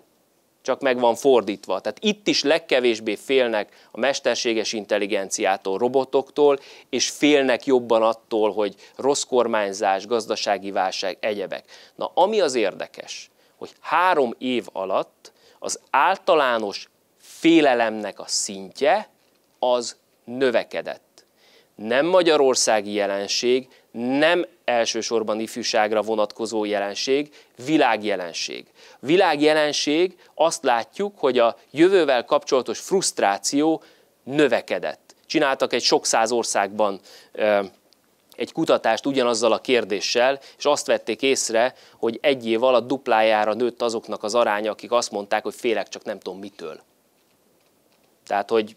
Speaker 2: csak meg van fordítva. Tehát itt is legkevésbé félnek a mesterséges intelligenciától, robotoktól, és félnek jobban attól, hogy rossz kormányzás, gazdasági válság, egyebek. Na, ami az érdekes, hogy három év alatt az általános félelemnek a szintje az növekedett nem magyarországi jelenség, nem elsősorban ifjúságra vonatkozó jelenség, világjelenség. Világjelenség azt látjuk, hogy a jövővel kapcsolatos frusztráció növekedett. Csináltak egy sok száz országban egy kutatást ugyanazzal a kérdéssel, és azt vették észre, hogy egy év alatt duplájára nőtt azoknak az aránya, akik azt mondták, hogy félek csak nem tudom mitől. Tehát, hogy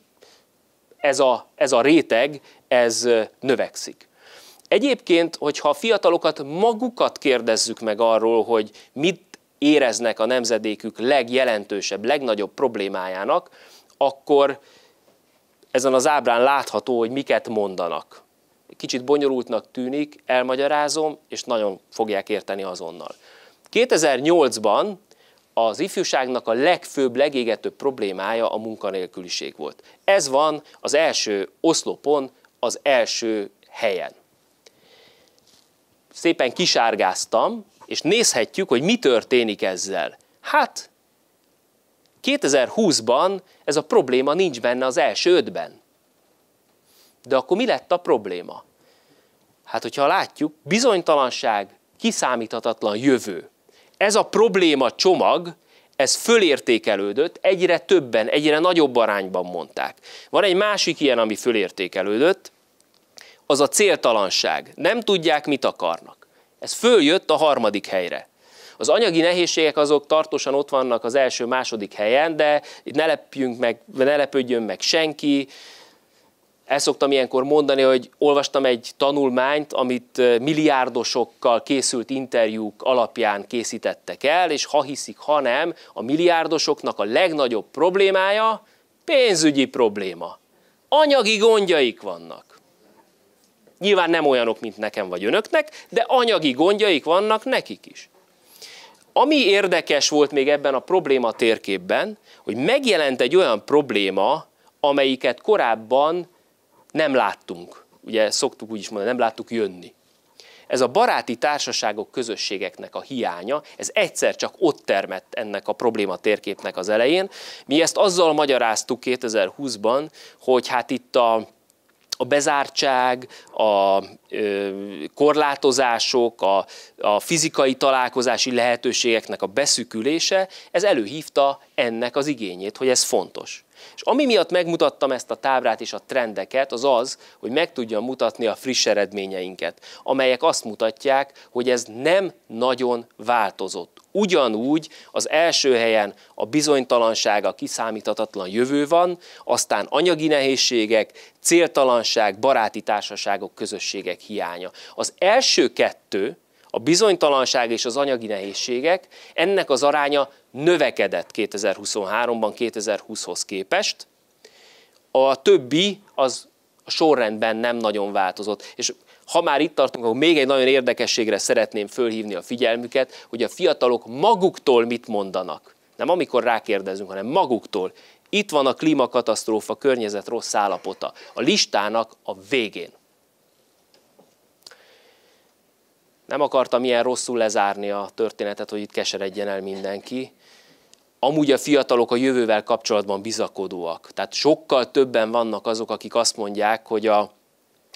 Speaker 2: ez a, ez a réteg, ez növekszik. Egyébként, hogyha a fiatalokat magukat kérdezzük meg arról, hogy mit éreznek a nemzedékük legjelentősebb, legnagyobb problémájának, akkor ezen az ábrán látható, hogy miket mondanak. Kicsit bonyolultnak tűnik, elmagyarázom, és nagyon fogják érteni azonnal. 2008-ban az ifjúságnak a legfőbb, legégetőbb problémája a munkanélküliség volt. Ez van az első oszlopon, az első helyen. Szépen kisárgáztam, és nézhetjük, hogy mi történik ezzel. Hát, 2020-ban ez a probléma nincs benne az első ötben. De akkor mi lett a probléma? Hát, hogyha látjuk, bizonytalanság, kiszámíthatatlan jövő. Ez a probléma csomag, ez fölértékelődött, egyre többen, egyre nagyobb arányban mondták. Van egy másik ilyen, ami fölértékelődött, az a céltalanság. Nem tudják, mit akarnak. Ez följött a harmadik helyre. Az anyagi nehézségek azok tartósan ott vannak az első-második helyen, de ne lepjünk meg, ne lepődjön meg senki, el szoktam ilyenkor mondani, hogy olvastam egy tanulmányt, amit milliárdosokkal készült interjúk alapján készítettek el, és ha hiszik, ha nem, a milliárdosoknak a legnagyobb problémája pénzügyi probléma. Anyagi gondjaik vannak. Nyilván nem olyanok, mint nekem vagy önöknek, de anyagi gondjaik vannak nekik is. Ami érdekes volt még ebben a probléma térképben, hogy megjelent egy olyan probléma, amelyiket korábban nem láttunk, ugye szoktuk úgy is mondani, nem láttuk jönni. Ez a baráti társaságok, közösségeknek a hiánya, ez egyszer csak ott termett ennek a probléma térképnek az elején. Mi ezt azzal magyaráztuk 2020-ban, hogy hát itt a, a bezártság, a ö, korlátozások, a, a fizikai találkozási lehetőségeknek a beszükülése, ez előhívta ennek az igényét, hogy ez fontos. És ami miatt megmutattam ezt a táblát és a trendeket, az az, hogy meg tudjam mutatni a friss eredményeinket, amelyek azt mutatják, hogy ez nem nagyon változott. Ugyanúgy az első helyen a bizonytalanság, a kiszámíthatatlan jövő van, aztán anyagi nehézségek, céltalanság, baráti társaságok, közösségek hiánya. Az első kettő, a bizonytalanság és az anyagi nehézségek, ennek az aránya növekedett 2023-ban 2020-hoz képest, a többi az sorrendben nem nagyon változott. És ha már itt tartunk, akkor még egy nagyon érdekességre szeretném fölhívni a figyelmüket, hogy a fiatalok maguktól mit mondanak. Nem amikor rákérdezünk, hanem maguktól. Itt van a klímakatasztrófa, környezet rossz állapota. A listának a végén. Nem akartam ilyen rosszul lezárni a történetet, hogy itt keseredjen el mindenki. Amúgy a fiatalok a jövővel kapcsolatban bizakodóak. Tehát sokkal többen vannak azok, akik azt mondják, hogy a,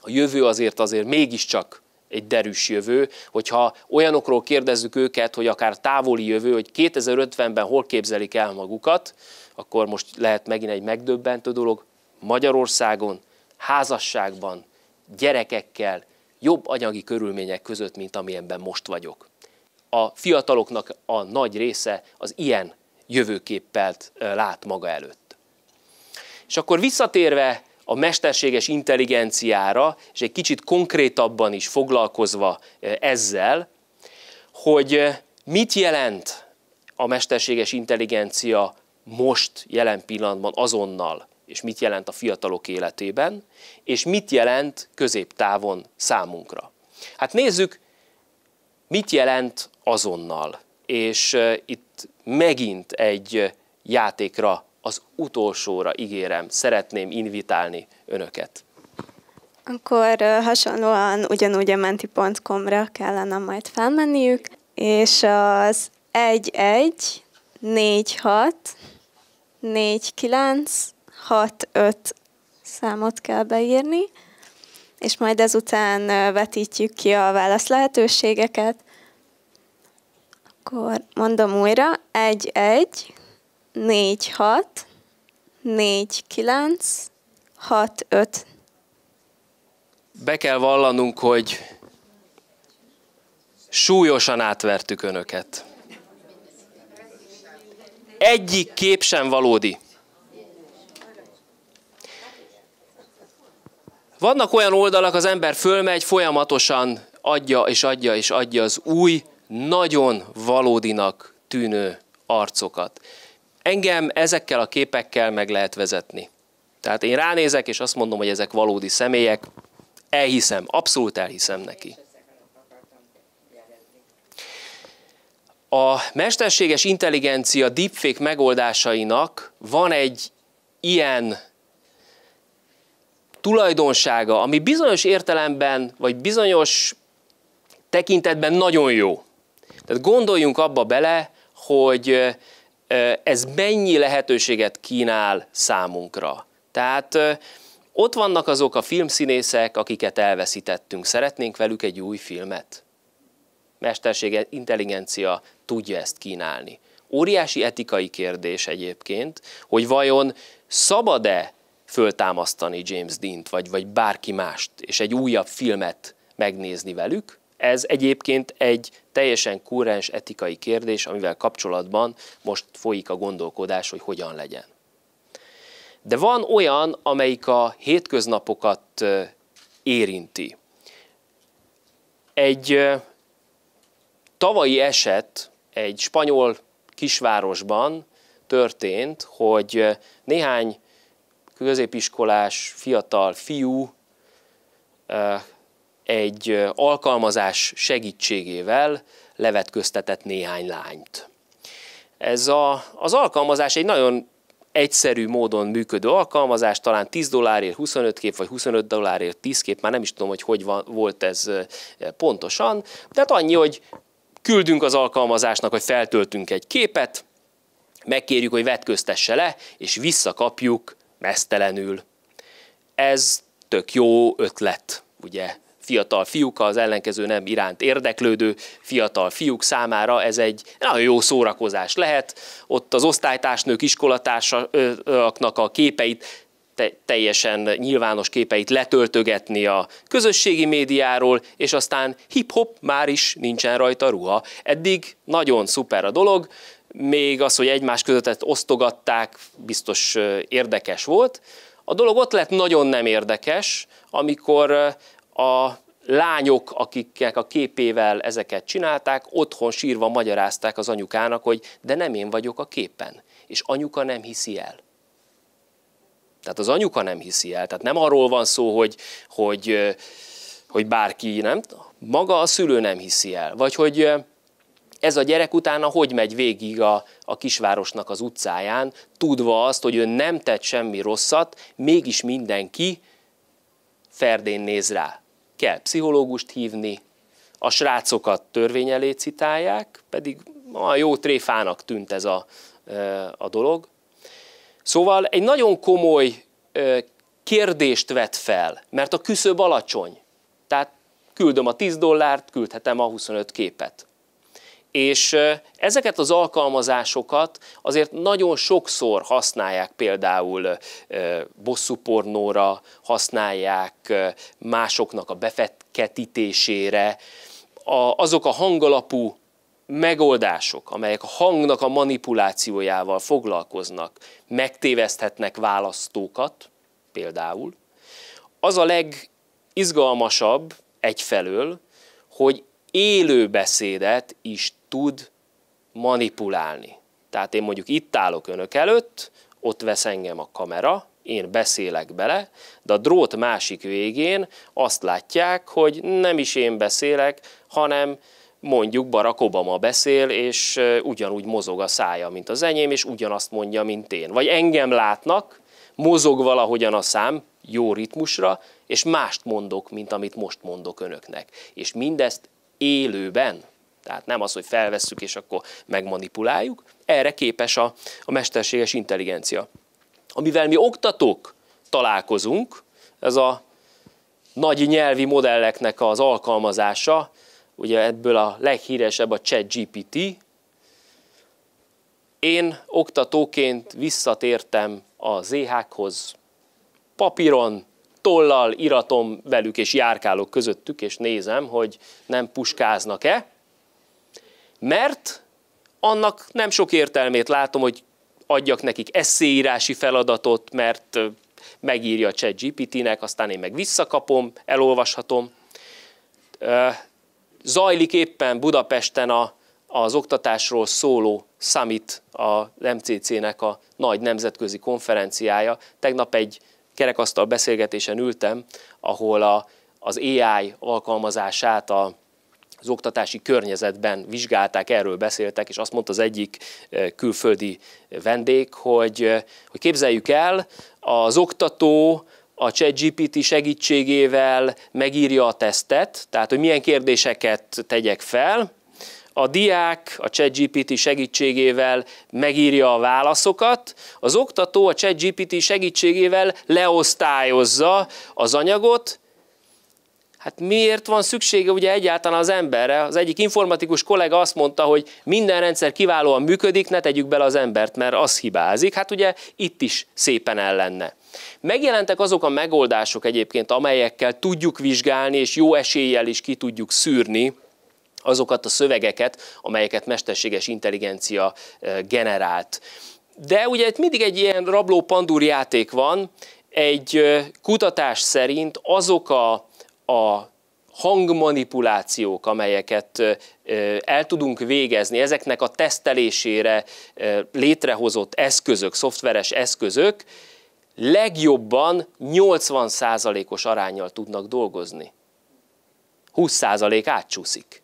Speaker 2: jövő azért azért mégiscsak egy derűs jövő, hogyha olyanokról kérdezzük őket, hogy akár távoli jövő, hogy 2050-ben hol képzelik el magukat, akkor most lehet megint egy megdöbbentő dolog. Magyarországon, házasságban, gyerekekkel, jobb anyagi körülmények között, mint amilyenben most vagyok. A fiataloknak a nagy része az ilyen jövőképpel lát maga előtt. És akkor visszatérve a mesterséges intelligenciára, és egy kicsit konkrétabban is foglalkozva ezzel, hogy mit jelent a mesterséges intelligencia most, jelen pillanatban, azonnal, és mit jelent a fiatalok életében, és mit jelent középtávon számunkra. Hát nézzük, mit jelent azonnal. És itt megint egy játékra, az utolsóra ígérem, szeretném invitálni önöket.
Speaker 3: Akkor hasonlóan ugyanúgy a menti.com-ra kellene majd felmenniük, és az 1-1, 4-6, 4-9, 6-5 számot kell beírni, és majd ezután vetítjük ki a válasz lehetőségeket. Akkor mondom újra, 1-1, 4-6, 4-9, 6-5.
Speaker 2: Be kell vallanunk, hogy súlyosan átvertük önöket. Egyik kép sem valódi. Vannak olyan oldalak, az ember fölmegy, folyamatosan adja és adja és adja az új, nagyon valódinak tűnő arcokat. Engem ezekkel a képekkel meg lehet vezetni. Tehát én ránézek, és azt mondom, hogy ezek valódi személyek, elhiszem, abszolút elhiszem neki. A mesterséges intelligencia deepfake megoldásainak van egy ilyen tulajdonsága, ami bizonyos értelemben, vagy bizonyos tekintetben nagyon jó. Tehát gondoljunk abba bele, hogy ez mennyi lehetőséget kínál számunkra. Tehát ott vannak azok a filmszínészek, akiket elveszítettünk. Szeretnénk velük egy új filmet. Mestersége, intelligencia tudja ezt kínálni. Óriási etikai kérdés egyébként, hogy vajon szabad-e föltámasztani James Dean-t, vagy, vagy bárki mást, és egy újabb filmet megnézni velük. Ez egyébként egy teljesen kúrens etikai kérdés, amivel kapcsolatban most folyik a gondolkodás, hogy hogyan legyen. De van olyan, amelyik a hétköznapokat érinti. Egy tavalyi eset egy spanyol kisvárosban történt, hogy néhány középiskolás fiatal fiú egy alkalmazás segítségével levetköztetett néhány lányt. Ez a, az alkalmazás egy nagyon egyszerű módon működő alkalmazás, talán 10 dollárért 25 kép, vagy 25 dollárért 10 kép, már nem is tudom, hogy hogy van, volt ez pontosan. Tehát annyi, hogy küldünk az alkalmazásnak, hogy feltöltünk egy képet, megkérjük, hogy vetköztesse le, és visszakapjuk mesztelenül. Ez tök jó ötlet, ugye? Fiatal fiúk, az ellenkező nem iránt érdeklődő fiatal fiúk számára ez egy nagyon jó szórakozás lehet. Ott az osztálytársnők, iskolatársaknak a képeit te, teljesen nyilvános képeit letöltögetni a közösségi médiáról, és aztán hip-hop már is nincsen rajta ruha. Eddig nagyon szuper a dolog, még az, hogy egymás között osztogatták, biztos érdekes volt. A dolog ott lett nagyon nem érdekes, amikor a lányok, akiknek a képével ezeket csinálták, otthon sírva magyarázták az anyukának, hogy de nem én vagyok a képen, és anyuka nem hiszi el. Tehát az anyuka nem hiszi el. Tehát nem arról van szó, hogy, hogy hogy bárki nem, maga a szülő nem hiszi el, vagy hogy ez a gyerek utána hogy megy végig a, a kisvárosnak az utcáján, tudva azt, hogy ő nem tett semmi rosszat, mégis mindenki ferdén néz rá. Kell pszichológust hívni, a srácokat törvény elé citálják, pedig a jó tréfának tűnt ez a, a dolog. Szóval egy nagyon komoly kérdést vet fel, mert a küszöb alacsony. Tehát küldöm a 10 dollárt, küldhetem a 25 képet. És ezeket az alkalmazásokat azért nagyon sokszor használják például bosszúpornóra, használják másoknak a befeketítésére, azok a hangalapú megoldások, amelyek a hangnak a manipulációjával foglalkoznak, megtéveszthetnek választókat, például, az a legizgalmasabb egyfelől, hogy élő beszédet is tud manipulálni. Tehát én mondjuk itt állok önök előtt, ott vesz engem a kamera, én beszélek bele, de a drót másik végén azt látják, hogy nem is én beszélek, hanem mondjuk Barack Obama beszél, és ugyanúgy mozog a szája, mint az enyém, és ugyanazt mondja, mint én. Vagy engem látnak, mozog valahogyan a szám, jó ritmusra, és mást mondok, mint amit most mondok önöknek. És mindezt élőben, tehát nem az, hogy felvesszük és akkor megmanipuláljuk, erre képes a, a mesterséges intelligencia. Amivel mi oktatók találkozunk, ez a nagy nyelvi modelleknek az alkalmazása, ugye ebből a leghíresebb a ChatGPT. Én oktatóként visszatértem a ZH-hoz, papíron, tollal iratom velük, és járkálok közöttük, és nézem, hogy nem puskáznak-e, mert annak nem sok értelmét látom, hogy adjak nekik eszéírási feladatot, mert megírja a chat GPT-nek, aztán én meg visszakapom, elolvashatom. Zajlik éppen Budapesten a, az oktatásról szóló summit, a MCC-nek a nagy nemzetközi konferenciája. Tegnap egy kerekasztal beszélgetésen ültem, ahol a, az AI alkalmazását a, az oktatási környezetben vizsgálták, erről beszéltek, és azt mondta az egyik külföldi vendég, hogy, hogy képzeljük el, az oktató a ChatGPT segítségével megírja a tesztet, tehát hogy milyen kérdéseket tegyek fel, a diák a ChatGPT segítségével megírja a válaszokat, az oktató a ChatGPT segítségével leosztályozza az anyagot, Hát miért van szüksége ugye egyáltalán az emberre? Az egyik informatikus kollega azt mondta, hogy minden rendszer kiválóan működik, ne tegyük bele az embert, mert az hibázik. Hát ugye itt is szépen ellenne. Megjelentek azok a megoldások egyébként, amelyekkel tudjuk vizsgálni, és jó eséllyel is ki tudjuk szűrni azokat a szövegeket, amelyeket mesterséges intelligencia generált. De ugye itt mindig egy ilyen rabló pandúr játék van, egy kutatás szerint azok a, a hangmanipulációk, amelyeket el tudunk végezni, ezeknek a tesztelésére létrehozott eszközök, szoftveres eszközök legjobban 80%-os arányjal tudnak dolgozni. 20% átcsúszik.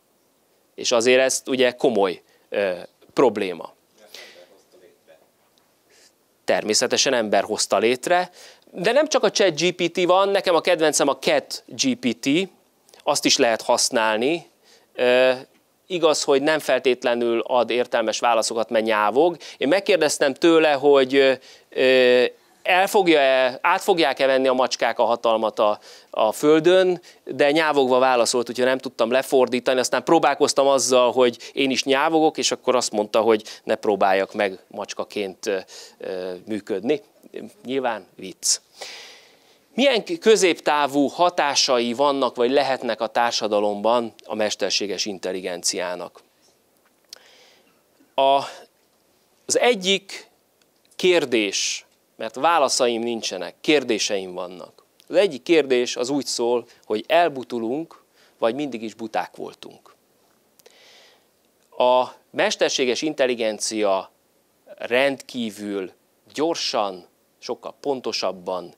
Speaker 2: És azért ez ugye komoly ö, probléma. Természetesen ember hozta létre, de nem csak a chat GPT van, nekem a kedvencem a cat GPT, azt is lehet használni. Ö, igaz, hogy nem feltétlenül ad értelmes válaszokat, mert nyávog. Én megkérdeztem tőle, hogy ö, el fogja -e, át fogják-e venni a macskák a hatalmat a, a földön, de nyávogva válaszolt, úgyhogy nem tudtam lefordítani, aztán próbálkoztam azzal, hogy én is nyávogok, és akkor azt mondta, hogy ne próbáljak meg macskaként működni. Nyilván vicc. Milyen középtávú hatásai vannak, vagy lehetnek a társadalomban a mesterséges intelligenciának? A, az egyik kérdés, mert válaszaim nincsenek, kérdéseim vannak. Az egyik kérdés az úgy szól, hogy elbutulunk, vagy mindig is buták voltunk. A mesterséges intelligencia rendkívül gyorsan, sokkal pontosabban,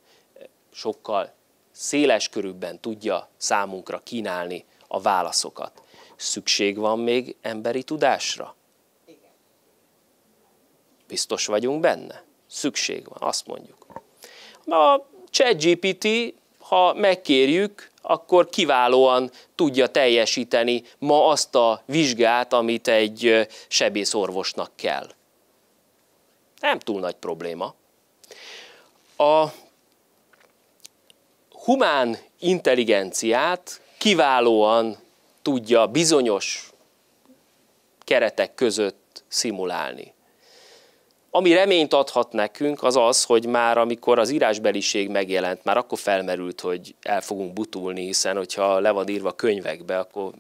Speaker 2: sokkal széles körülben tudja számunkra kínálni a válaszokat. Szükség van még emberi tudásra? Biztos vagyunk benne? Szükség van, azt mondjuk. A ChatGPT, ha megkérjük, akkor kiválóan tudja teljesíteni ma azt a vizsgát, amit egy sebészorvosnak kell. Nem túl nagy probléma. A humán intelligenciát kiválóan tudja bizonyos keretek között szimulálni. Ami reményt adhat nekünk, az az, hogy már amikor az írásbeliség megjelent, már akkor felmerült, hogy el fogunk butulni, hiszen hogyha le van írva könyvekbe, akkor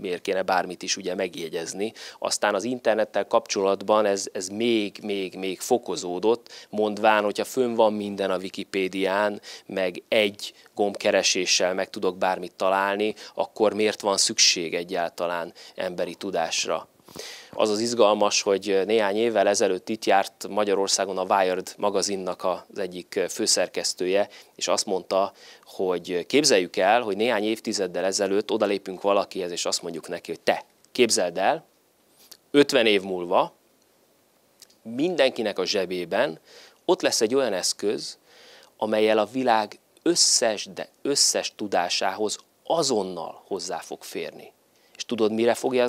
Speaker 2: miért kéne bármit is ugye megjegyezni. Aztán az internettel kapcsolatban ez, ez még, még, még fokozódott, mondván, hogyha fönn van minden a Wikipédián, meg egy gombkereséssel meg tudok bármit találni, akkor miért van szükség egyáltalán emberi tudásra? Az az izgalmas, hogy néhány évvel ezelőtt itt járt Magyarországon a Wired magazinnak az egyik főszerkesztője, és azt mondta, hogy képzeljük el, hogy néhány évtizeddel ezelőtt odalépünk valakihez, és azt mondjuk neki, hogy te, képzeld el, 50 év múlva mindenkinek a zsebében ott lesz egy olyan eszköz, amelyel a világ összes, de összes tudásához azonnal hozzá fog férni. És tudod, mire fogja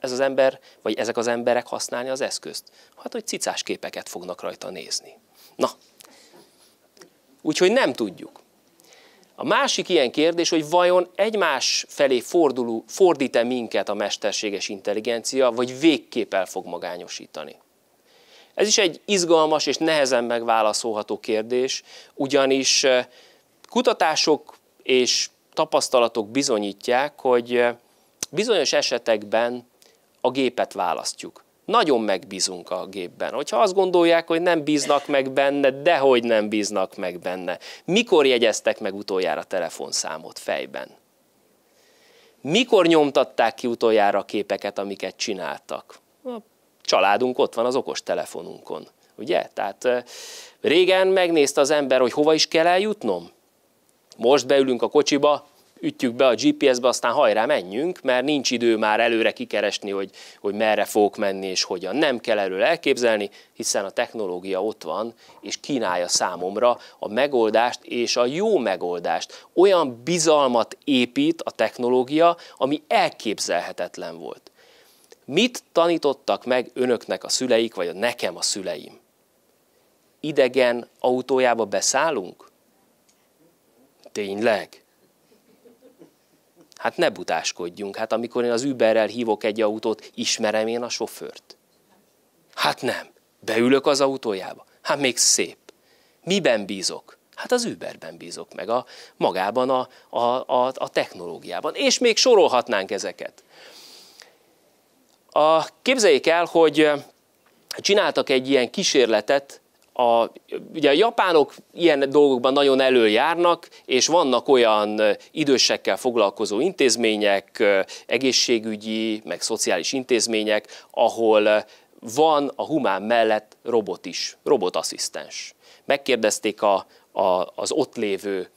Speaker 2: ez az ember, vagy ezek az emberek használni az eszközt? Hát, hogy cicás képeket fognak rajta nézni. Na, úgyhogy nem tudjuk. A másik ilyen kérdés, hogy vajon egymás felé forduló, fordít-e minket a mesterséges intelligencia, vagy végképp el fog magányosítani. Ez is egy izgalmas és nehezen megválaszolható kérdés, ugyanis eh, kutatások és tapasztalatok bizonyítják, hogy eh, bizonyos esetekben a gépet választjuk. Nagyon megbízunk a gépben. Hogyha azt gondolják, hogy nem bíznak meg benne, dehogy nem bíznak meg benne. Mikor jegyeztek meg utoljára telefonszámot fejben? Mikor nyomtatták ki utoljára a képeket, amiket csináltak? A családunk ott van az okos telefonunkon. Ugye? Tehát régen megnézte az ember, hogy hova is kell eljutnom. Most beülünk a kocsiba, ütjük be a GPS-be, aztán hajrá menjünk, mert nincs idő már előre kikeresni, hogy, hogy merre fogok menni és hogyan. Nem kell erről elképzelni, hiszen a technológia ott van, és kínálja számomra a megoldást és a jó megoldást. Olyan bizalmat épít a technológia, ami elképzelhetetlen volt. Mit tanítottak meg önöknek a szüleik, vagy a nekem a szüleim? Idegen autójába beszállunk? Tényleg? Hát ne butáskodjunk. Hát amikor én az Uberrel hívok egy autót, ismerem én a sofőrt? Hát nem. Beülök az autójába. Hát még szép. Miben bízok? Hát az Uberben bízok meg, a, magában a, a, a, a technológiában. És még sorolhatnánk ezeket. A, képzeljék el, hogy csináltak egy ilyen kísérletet a, ugye a japánok ilyen dolgokban nagyon előjárnak, és vannak olyan idősekkel foglalkozó intézmények, egészségügyi, meg szociális intézmények, ahol van a humán mellett robot is, robotasszisztens. Megkérdezték a, a, az ott lévő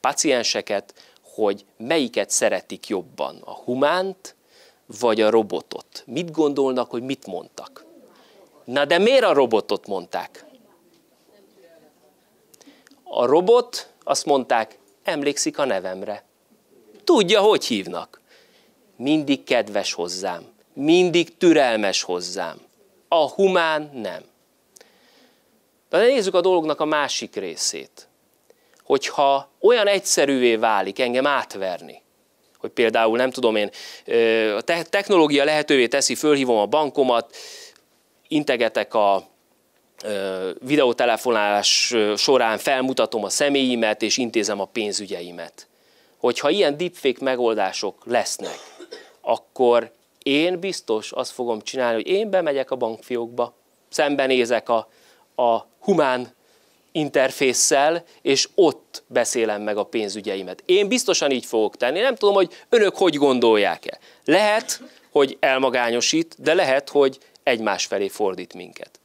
Speaker 2: pacienseket, hogy melyiket szeretik jobban, a humánt vagy a robotot. Mit gondolnak, hogy mit mondtak? Na de miért a robotot mondták? A robot, azt mondták, emlékszik a nevemre. Tudja, hogy hívnak. Mindig kedves hozzám, mindig türelmes hozzám. A humán nem. De nézzük a dolognak a másik részét. Hogyha olyan egyszerűvé válik engem átverni, hogy például nem tudom én, a technológia lehetővé teszi, fölhívom a bankomat, integetek a videótelefonálás során felmutatom a személyimet és intézem a pénzügyeimet. Hogyha ilyen deepfake megoldások lesznek, akkor én biztos azt fogom csinálni, hogy én bemegyek a bankfiókba, szembenézek a, a humán interfésszel, és ott beszélem meg a pénzügyeimet. Én biztosan így fogok tenni. Nem tudom, hogy önök hogy gondolják-e. Lehet, hogy elmagányosít, de lehet, hogy egymás felé fordít minket.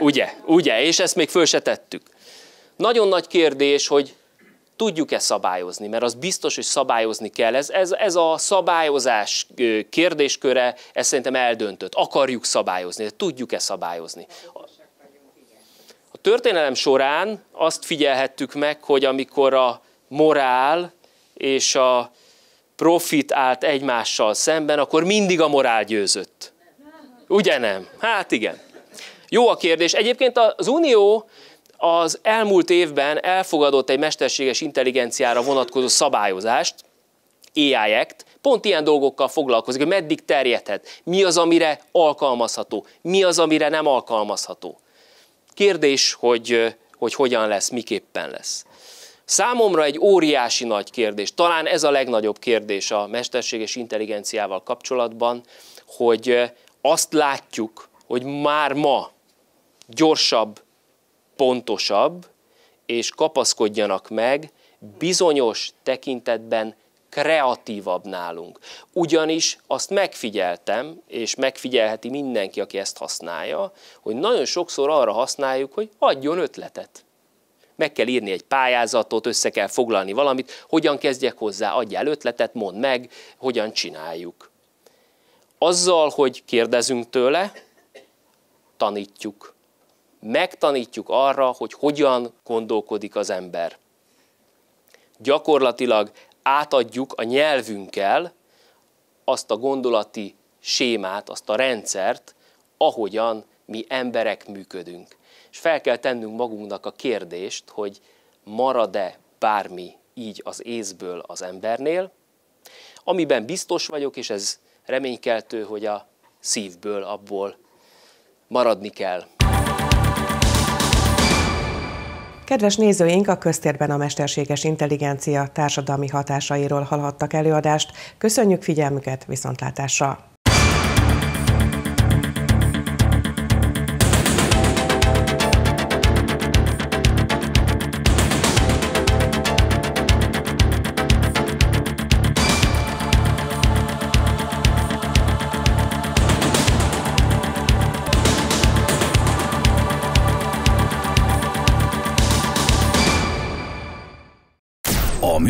Speaker 2: Ugye, ugye, és ezt még föl se tettük. Nagyon nagy kérdés, hogy tudjuk-e szabályozni, mert az biztos, hogy szabályozni kell. Ez, ez, ez a szabályozás kérdésköre, ez szerintem eldöntött. Akarjuk szabályozni, de tudjuk-e szabályozni. A történelem során azt figyelhettük meg, hogy amikor a morál és a profit állt egymással szemben, akkor mindig a morál győzött. Ugye nem? Hát igen. Jó a kérdés. Egyébként az Unió az elmúlt évben elfogadott egy mesterséges intelligenciára vonatkozó szabályozást, AI Act, pont ilyen dolgokkal foglalkozik, hogy meddig terjedhet, mi az, amire alkalmazható, mi az, amire nem alkalmazható. Kérdés, hogy, hogy hogyan lesz, miképpen lesz. Számomra egy óriási nagy kérdés, talán ez a legnagyobb kérdés a mesterséges intelligenciával kapcsolatban, hogy azt látjuk, hogy már ma gyorsabb, pontosabb, és kapaszkodjanak meg bizonyos tekintetben kreatívabb nálunk. Ugyanis azt megfigyeltem, és megfigyelheti mindenki, aki ezt használja, hogy nagyon sokszor arra használjuk, hogy adjon ötletet. Meg kell írni egy pályázatot, össze kell foglalni valamit, hogyan kezdjek hozzá, adjál ötletet, mondd meg, hogyan csináljuk. Azzal, hogy kérdezünk tőle, tanítjuk megtanítjuk arra, hogy hogyan gondolkodik az ember. Gyakorlatilag átadjuk a nyelvünkkel azt a gondolati sémát, azt a rendszert, ahogyan mi emberek működünk. És fel kell tennünk magunknak a kérdést, hogy marad-e bármi így az észből az embernél, amiben biztos vagyok, és ez reménykeltő, hogy a szívből abból maradni kell.
Speaker 1: Kedves nézőink, a köztérben a mesterséges intelligencia társadalmi hatásairól hallhattak előadást. Köszönjük figyelmüket, viszontlátásra!